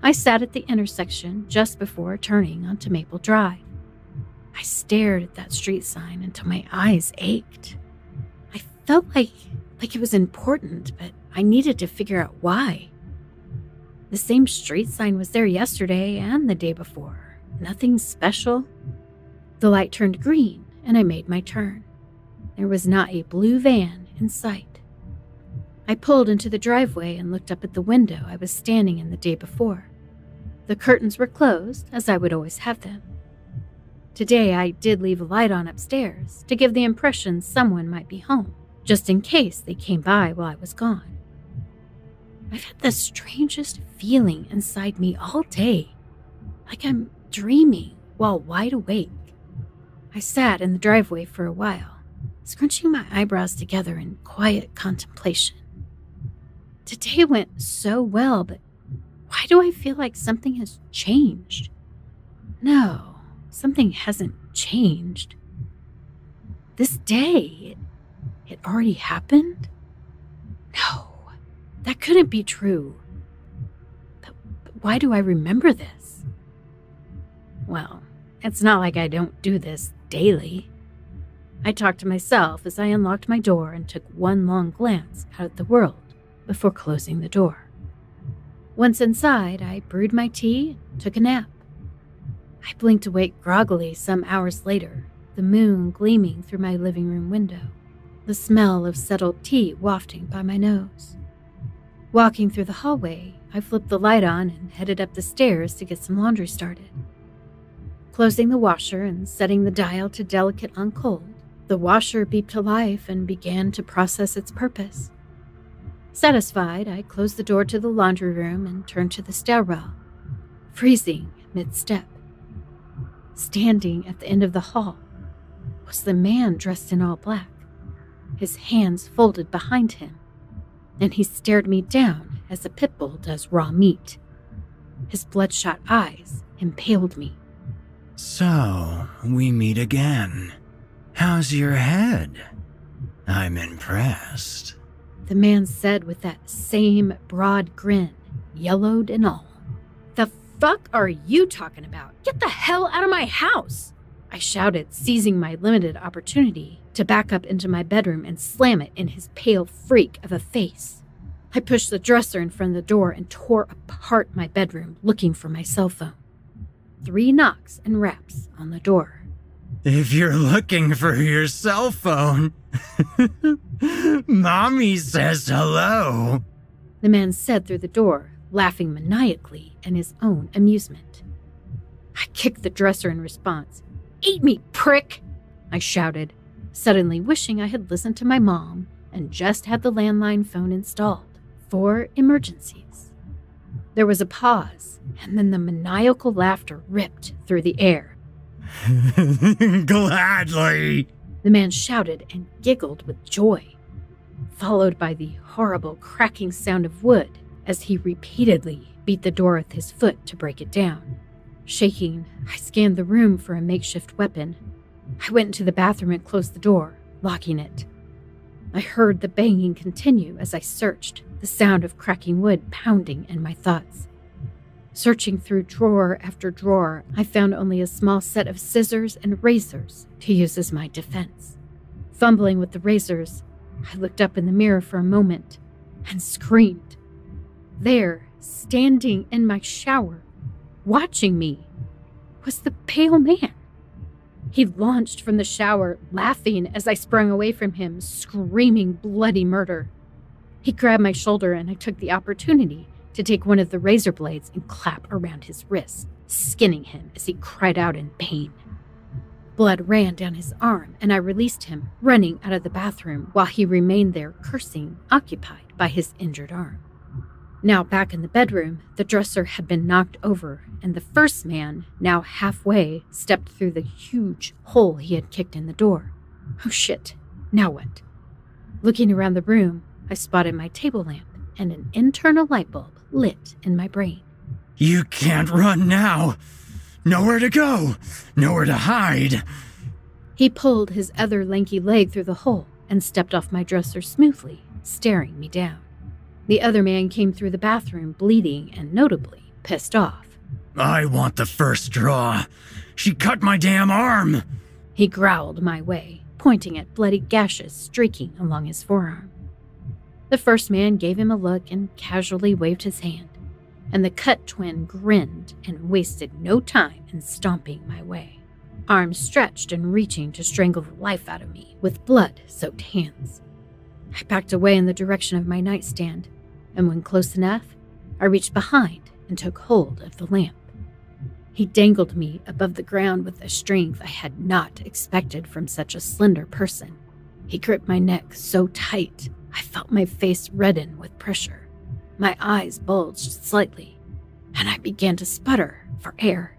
S5: I sat at the intersection just before turning onto Maple Drive. I stared at that street sign until my eyes ached. I felt like like it was important, but I needed to figure out why. The same street sign was there yesterday and the day before. Nothing special. The light turned green and I made my turn. There was not a blue van in sight. I pulled into the driveway and looked up at the window I was standing in the day before. The curtains were closed, as I would always have them. Today I did leave a light on upstairs to give the impression someone might be home, just in case they came by while I was gone. I've had the strangest feeling inside me all day, like I'm dreaming while wide awake. I sat in the driveway for a while, scrunching my eyebrows together in quiet contemplation. Today went so well, but why do I feel like something has changed? No, something hasn't changed. This day, it, it already happened? No, that couldn't be true. But, but why do I remember this? Well, it's not like I don't do this daily. I talked to myself as I unlocked my door and took one long glance out at the world before closing the door. Once inside, I brewed my tea and took a nap. I blinked awake groggily some hours later, the moon gleaming through my living room window, the smell of settled tea wafting by my nose. Walking through the hallway, I flipped the light on and headed up the stairs to get some laundry started. Closing the washer and setting the dial to delicate on cold, the washer beeped to life and began to process its purpose. Satisfied, I closed the door to the laundry room and turned to the stairwell, freezing mid step. Standing at the end of the hall was the man dressed in all black, his hands folded behind him, and he stared me down as a pit bull does raw meat. His bloodshot eyes impaled me.
S7: So, we meet again. How's your head? I'm impressed.
S5: The man said with that same broad grin, yellowed and all. The fuck are you talking about? Get the hell out of my house! I shouted, seizing my limited opportunity to back up into my bedroom and slam it in his pale freak of a face. I pushed the dresser in front of the door and tore apart my bedroom looking for my cell phone. Three knocks and raps on the door.
S7: If you're looking for your cell phone, Mommy says hello.
S5: The man said through the door, laughing maniacally in his own amusement. I kicked the dresser in response. Eat me, prick! I shouted, suddenly wishing I had listened to my mom and just had the landline phone installed for emergencies. There was a pause, and then the maniacal laughter ripped through the air.
S7: Gladly.
S5: The man shouted and giggled with joy, followed by the horrible cracking sound of wood as he repeatedly beat the door with his foot to break it down. Shaking, I scanned the room for a makeshift weapon. I went into the bathroom and closed the door, locking it. I heard the banging continue as I searched, the sound of cracking wood pounding in my thoughts. Searching through drawer after drawer, I found only a small set of scissors and razors to use as my defense. Fumbling with the razors, I looked up in the mirror for a moment and screamed. There, standing in my shower, watching me, was the pale man. He launched from the shower, laughing as I sprung away from him, screaming bloody murder. He grabbed my shoulder, and I took the opportunity to take one of the razor blades and clap around his wrist, skinning him as he cried out in pain. Blood ran down his arm, and I released him, running out of the bathroom while he remained there, cursing, occupied by his injured arm. Now back in the bedroom, the dresser had been knocked over, and the first man, now halfway, stepped through the huge hole he had kicked in the door. Oh shit, now what? Looking around the room, I spotted my table lamp and an internal light bulb lit in my brain.
S7: You can't run now. Nowhere to go. Nowhere to hide.
S5: He pulled his other lanky leg through the hole and stepped off my dresser smoothly, staring me down. The other man came through the bathroom, bleeding and notably pissed off.
S7: I want the first draw. She cut my damn arm.
S5: He growled my way, pointing at bloody gashes streaking along his forearm. The first man gave him a look and casually waved his hand, and the cut twin grinned and wasted no time in stomping my way, arms stretched and reaching to strangle the life out of me with blood soaked hands. I backed away in the direction of my nightstand, and when close enough, I reached behind and took hold of the lamp. He dangled me above the ground with a strength I had not expected from such a slender person. He gripped my neck so tight I felt my face redden with pressure. My eyes bulged slightly, and I began to sputter for air.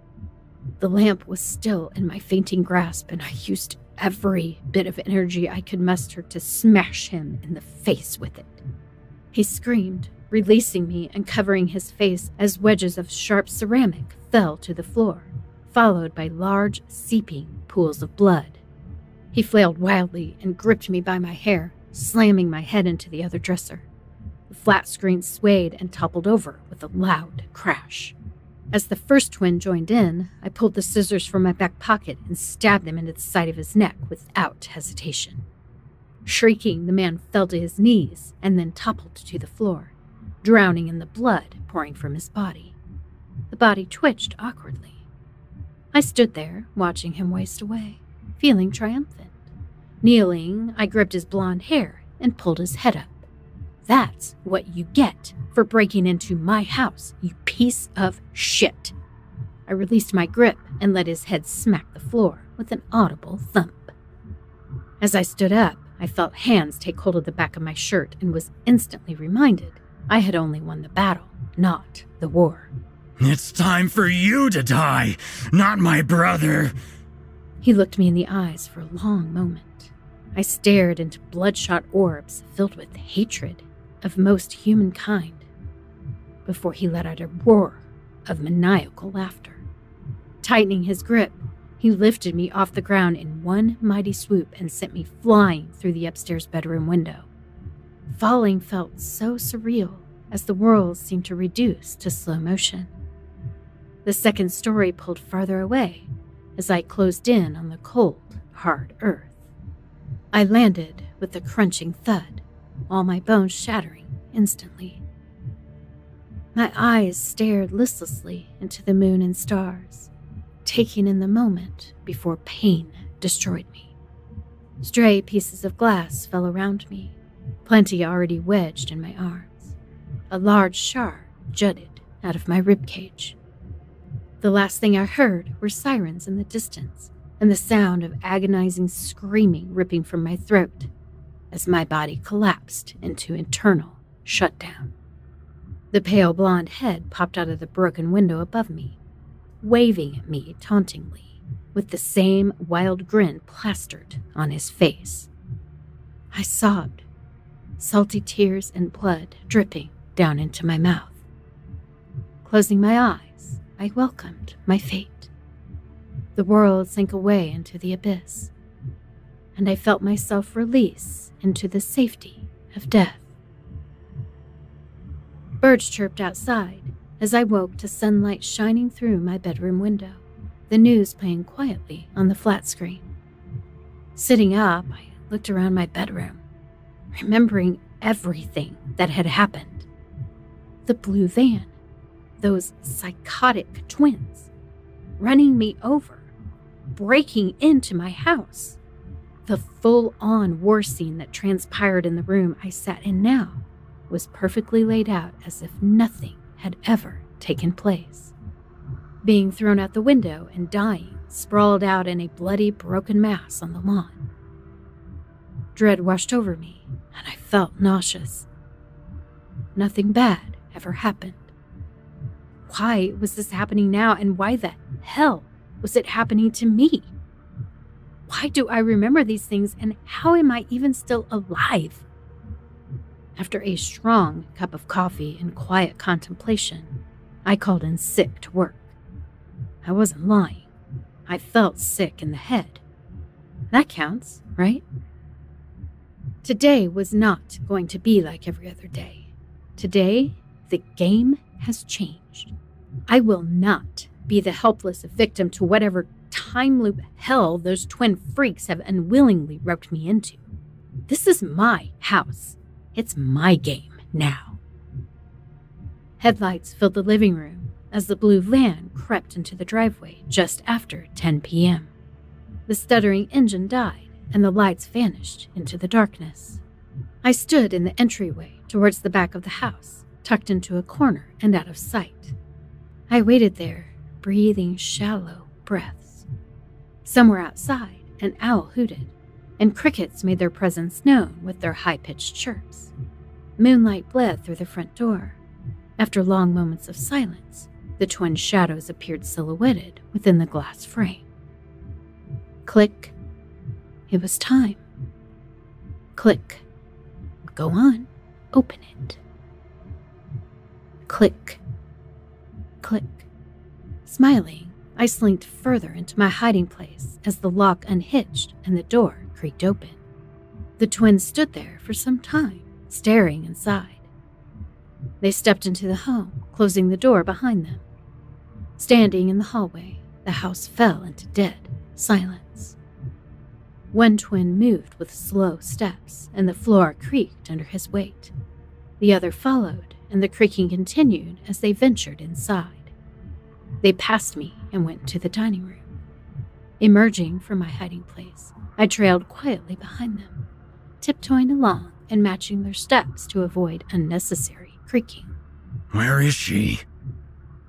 S5: The lamp was still in my fainting grasp, and I used every bit of energy I could muster to smash him in the face with it. He screamed, releasing me and covering his face as wedges of sharp ceramic fell to the floor, followed by large, seeping pools of blood. He flailed wildly and gripped me by my hair, slamming my head into the other dresser. The flat screen swayed and toppled over with a loud crash. As the first twin joined in, I pulled the scissors from my back pocket and stabbed them into the side of his neck without hesitation. Shrieking, the man fell to his knees and then toppled to the floor, drowning in the blood pouring from his body. The body twitched awkwardly. I stood there, watching him waste away, feeling triumphant. Kneeling, I gripped his blond hair and pulled his head up. That's what you get for breaking into my house, you piece of shit. I released my grip and let his head smack the floor with an audible thump. As I stood up, I felt hands take hold of the back of my shirt and was instantly reminded I had only won the battle, not the war.
S7: It's time for you to die, not my brother.
S5: He looked me in the eyes for a long moment. I stared into bloodshot orbs filled with hatred of most humankind before he let out a roar of maniacal laughter. Tightening his grip, he lifted me off the ground in one mighty swoop and sent me flying through the upstairs bedroom window. Falling felt so surreal as the world seemed to reduce to slow motion. The second story pulled farther away as I closed in on the cold, hard earth. I landed with a crunching thud, all my bones shattering instantly. My eyes stared listlessly into the moon and stars, taking in the moment before pain destroyed me. Stray pieces of glass fell around me, plenty already wedged in my arms. A large shard jutted out of my rib cage. The last thing I heard were sirens in the distance and the sound of agonizing screaming ripping from my throat as my body collapsed into internal shutdown. The pale blonde head popped out of the broken window above me, waving at me tauntingly, with the same wild grin plastered on his face. I sobbed, salty tears and blood dripping down into my mouth. Closing my eyes, I welcomed my fate. The world sank away into the abyss, and I felt myself release into the safety of death. Birds chirped outside as I woke to sunlight shining through my bedroom window, the news playing quietly on the flat screen. Sitting up, I looked around my bedroom, remembering everything that had happened. The blue van, those psychotic twins, running me over, breaking into my house. The full on war scene that transpired in the room I sat in now was perfectly laid out as if nothing had ever taken place. Being thrown out the window and dying sprawled out in a bloody, broken mass on the lawn. Dread washed over me, and I felt nauseous. Nothing bad ever happened. Why was this happening now, and why the hell was it happening to me? Why do I remember these things, and how am I even still alive? After a strong cup of coffee and quiet contemplation, I called in sick to work. I wasn't lying. I felt sick in the head. That counts, right? Today was not going to be like every other day. Today, the game has changed. I will not be the helpless victim to whatever time loop hell those twin freaks have unwillingly roped me into. This is my house. It's my game now. Headlights filled the living room as the blue van crept into the driveway just after 10 p.m. The stuttering engine died and the lights vanished into the darkness. I stood in the entryway towards the back of the house, tucked into a corner and out of sight. I waited there, breathing shallow breaths. Somewhere outside, an owl hooted, and crickets made their presence known with their high pitched chirps. Moonlight bled through the front door. After long moments of silence, the twin shadows appeared silhouetted within the glass frame. Click. It was time. Click. Go on. Open it. Click. Click. Smiling, I slinked further into my hiding place as the lock unhitched and the door creaked open. The twins stood there for some time, staring inside. They stepped into the home, closing the door behind them. Standing in the hallway, the house fell into dead silence. One twin moved with slow steps, and the floor creaked under his weight. The other followed, and the creaking continued as they ventured inside. They passed me and went to the dining room. Emerging from my hiding place, I trailed quietly behind them, tiptoeing along and matching their steps to avoid unnecessary creaking.
S7: Where is she?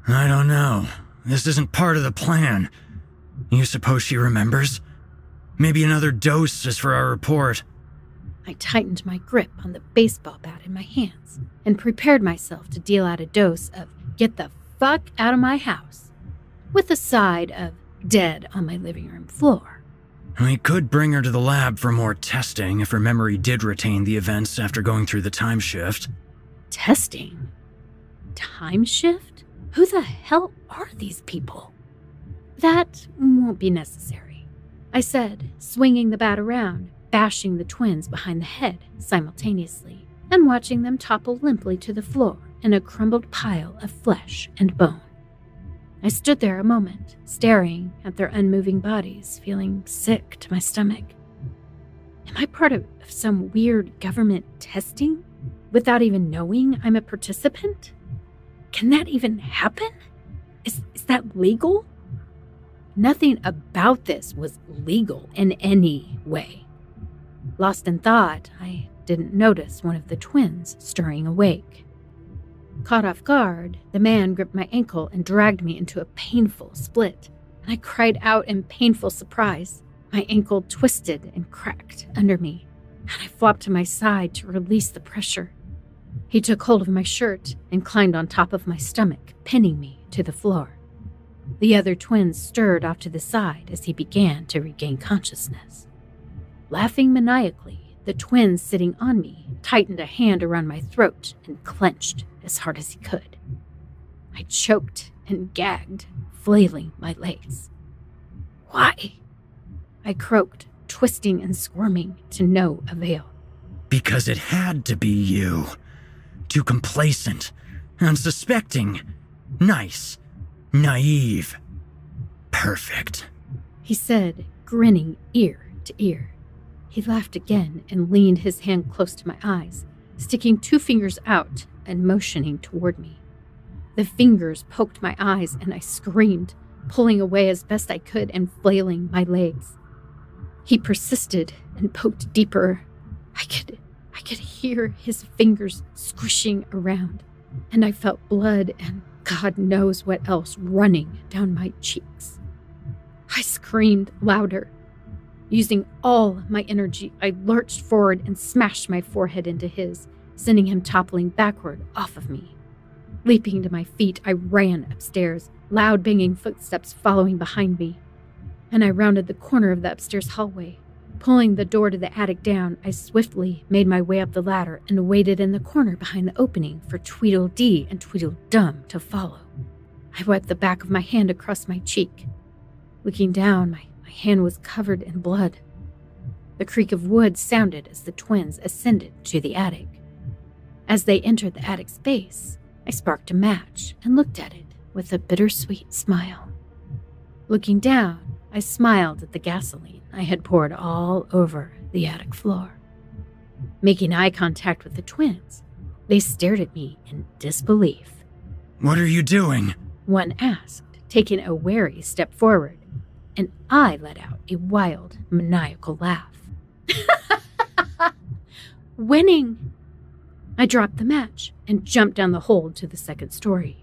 S7: I don't know. This isn't part of the plan. You suppose she remembers? Maybe another dose is for our report.
S5: I tightened my grip on the baseball bat in my hands and prepared myself to deal out a dose of get the fuck out of my house, with a side of dead on my living room floor.
S7: We could bring her to the lab for more testing if her memory did retain the events after going through the time shift.
S5: Testing? Time shift? Who the hell are these people? That won't be necessary, I said, swinging the bat around, bashing the twins behind the head simultaneously, and watching them topple limply to the floor in a crumbled pile of flesh and bone. I stood there a moment, staring at their unmoving bodies, feeling sick to my stomach. Am I part of some weird government testing without even knowing I'm a participant? Can that even happen? Is, is that legal? Nothing about this was legal in any way. Lost in thought, I didn't notice one of the twins stirring awake. Caught off guard, the man gripped my ankle and dragged me into a painful split, and I cried out in painful surprise. My ankle twisted and cracked under me, and I flopped to my side to release the pressure. He took hold of my shirt and climbed on top of my stomach, pinning me to the floor. The other twins stirred off to the side as he began to regain consciousness. Laughing maniacally, the twin sitting on me tightened a hand around my throat and clenched as hard as he could. I choked and gagged, flailing my legs. Why? I croaked, twisting and squirming to no avail.
S7: Because it had to be you. Too complacent, unsuspecting, nice, naive. Perfect.
S5: He said, grinning ear to ear. He laughed again and leaned his hand close to my eyes, sticking two fingers out and motioning toward me. The fingers poked my eyes and I screamed, pulling away as best I could and flailing my legs. He persisted and poked deeper. I could I could hear his fingers squishing around, and I felt blood and God knows what else running down my cheeks. I screamed louder. Using all my energy, I lurched forward and smashed my forehead into his, sending him toppling backward off of me. Leaping to my feet, I ran upstairs, loud banging footsteps following behind me. And I rounded the corner of the upstairs hallway. Pulling the door to the attic down, I swiftly made my way up the ladder and waited in the corner behind the opening for Tweedledee and Tweedledum to follow. I wiped the back of my hand across my cheek. Looking down, my my hand was covered in blood. The creak of wood sounded as the twins ascended to the attic. As they entered the attic space, I sparked a match and looked at it with a bittersweet smile. Looking down, I smiled at the gasoline I had poured all over the attic floor. Making eye contact with the twins, they stared at me in disbelief.
S7: What are you doing?
S5: One asked, taking a wary step forward and I let out a wild, maniacal laugh. Winning! I dropped the match and jumped down the hole to the second story.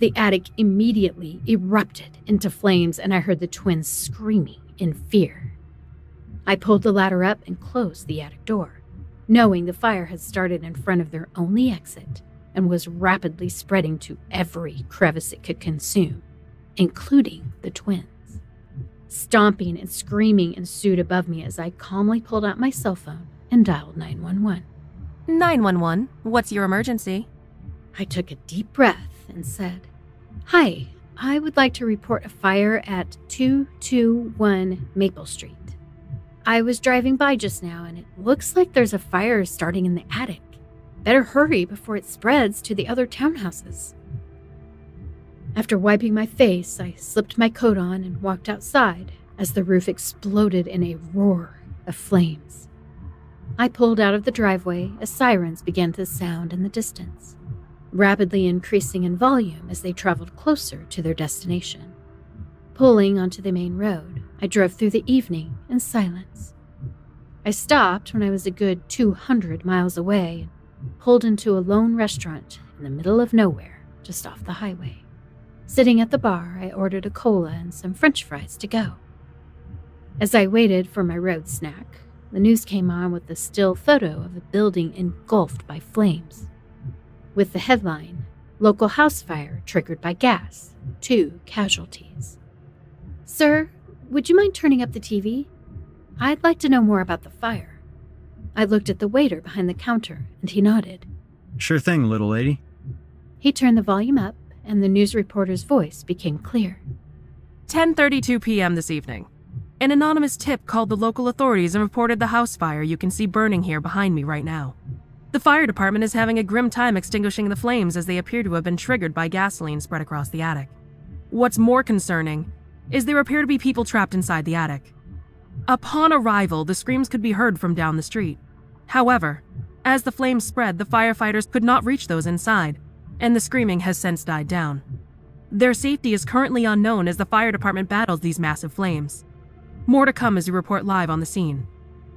S5: The attic immediately erupted into flames, and I heard the twins screaming in fear. I pulled the ladder up and closed the attic door, knowing the fire had started in front of their only exit and was rapidly spreading to every crevice it could consume, including the twins. Stomping and screaming ensued above me as I calmly pulled out my cell phone and dialed 911.
S6: 911, what's your emergency?
S5: I took a deep breath and said, Hi, I would like to report a fire at 221 Maple Street. I was driving by just now and it looks like there's a fire starting in the attic. Better hurry before it spreads to the other townhouses. After wiping my face, I slipped my coat on and walked outside as the roof exploded in a roar of flames. I pulled out of the driveway as sirens began to sound in the distance, rapidly increasing in volume as they traveled closer to their destination. Pulling onto the main road, I drove through the evening in silence. I stopped when I was a good 200 miles away and pulled into a lone restaurant in the middle of nowhere just off the highway. Sitting at the bar, I ordered a cola and some french fries to go. As I waited for my road snack, the news came on with a still photo of a building engulfed by flames. With the headline, Local House Fire Triggered by Gas, Two Casualties. Sir, would you mind turning up the TV? I'd like to know more about the fire. I looked at the waiter behind the counter, and he nodded.
S7: Sure thing, little lady.
S5: He turned the volume up, and the news reporter's voice became clear.
S6: 10:32 p.m. this evening. An anonymous tip called the local authorities and reported the house fire you can see burning here behind me right now. The fire department is having a grim time extinguishing the flames as they appear to have been triggered by gasoline spread across the attic. What's more concerning is there appear to be people trapped inside the attic. Upon arrival, the screams could be heard from down the street. However, as the flames spread, the firefighters could not reach those inside, and the screaming has since died down. Their safety is currently unknown as the fire department battles these massive flames. More to come as we report live on the scene.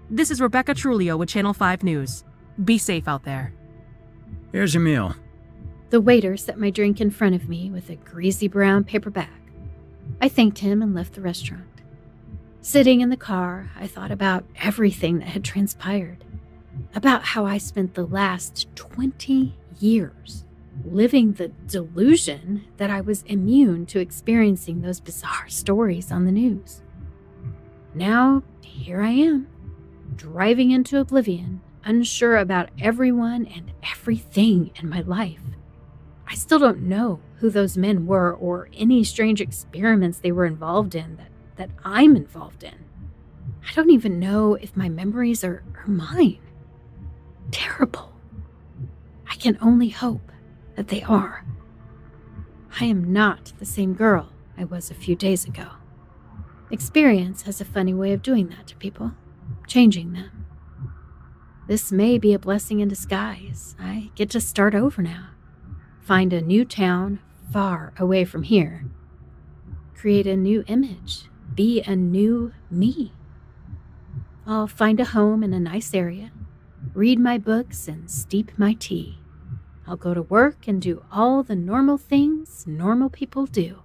S6: This is Rebecca Trulio with Channel 5 News. Be safe out there.
S7: Here's your meal.
S5: The waiter set my drink in front of me with a greasy brown paper bag. I thanked him and left the restaurant. Sitting in the car, I thought about everything that had transpired, about how I spent the last 20 years living the delusion that I was immune to experiencing those bizarre stories on the news. Now, here I am, driving into oblivion, unsure about everyone and everything in my life. I still don't know who those men were or any strange experiments they were involved in that, that I'm involved in. I don't even know if my memories are, are mine. Terrible. I can only hope that they are. I am not the same girl I was a few days ago. Experience has a funny way of doing that to people, changing them. This may be a blessing in disguise. I get to start over now. Find a new town far away from here. Create a new image. Be a new me. I'll find a home in a nice area, read my books, and steep my tea. I'll go to work and do all the normal things normal people do.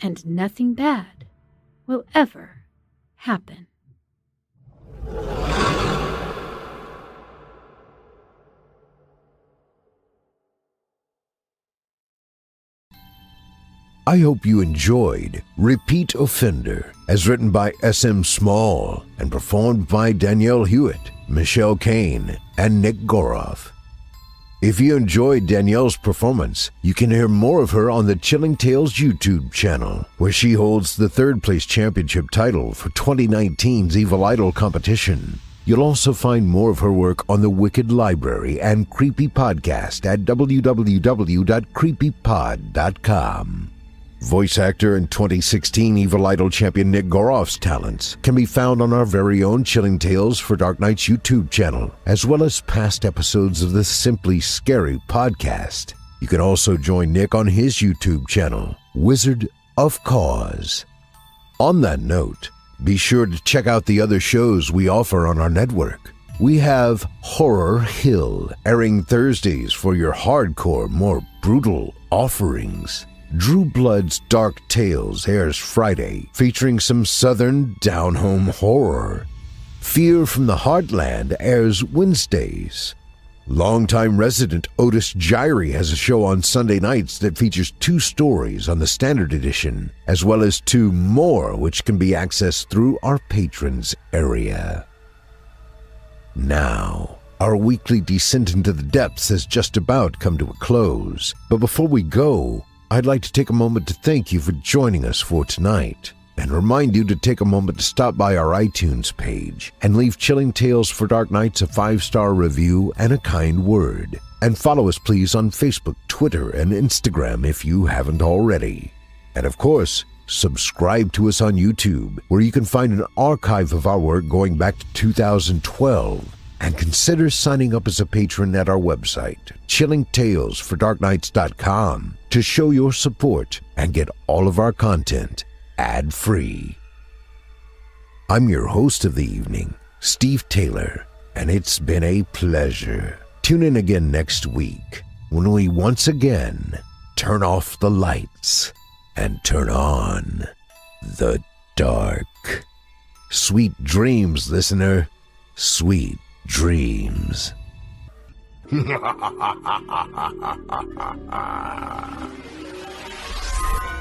S5: And nothing bad will ever happen.
S2: I hope you enjoyed Repeat Offender, as written by S.M. Small and performed by Danielle Hewitt, Michelle Kane, and Nick Goroff. If you enjoyed Danielle's performance, you can hear more of her on the Chilling Tales YouTube channel, where she holds the third place championship title for 2019's Evil Idol competition. You'll also find more of her work on the Wicked Library and Creepy Podcast at www.creepypod.com. Voice actor and 2016 Evil Idol champion Nick Goroff's talents can be found on our very own Chilling Tales for Dark Nights YouTube channel, as well as past episodes of the Simply Scary podcast. You can also join Nick on his YouTube channel, Wizard of Cause. On that note, be sure to check out the other shows we offer on our network. We have Horror Hill, airing Thursdays for your hardcore, more brutal offerings. Drew Blood's Dark Tales airs Friday, featuring some southern down home horror. Fear from the Heartland airs Wednesdays. Longtime resident Otis Jiry has a show on Sunday nights that features two stories on the Standard Edition, as well as two more which can be accessed through our patrons area. Now, Our weekly descent into the depths has just about come to a close, but before we go, I'd like to take a moment to thank you for joining us for tonight and remind you to take a moment to stop by our iTunes page and leave Chilling Tales for Dark Nights a five star review and a kind word. And follow us, please, on Facebook, Twitter, and Instagram if you haven't already. And of course, subscribe to us on YouTube, where you can find an archive of our work going back to 2012. And consider signing up as a patron at our website, chillingtalesfordarknights.com, to show your support and get all of our content ad free. I'm your host of the evening, Steve Taylor, and it's been a pleasure. Tune in again next week when we once again turn off the lights and turn on the dark. Sweet dreams, listener. Sweet dreams.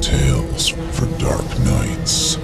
S1: tales for dark nights.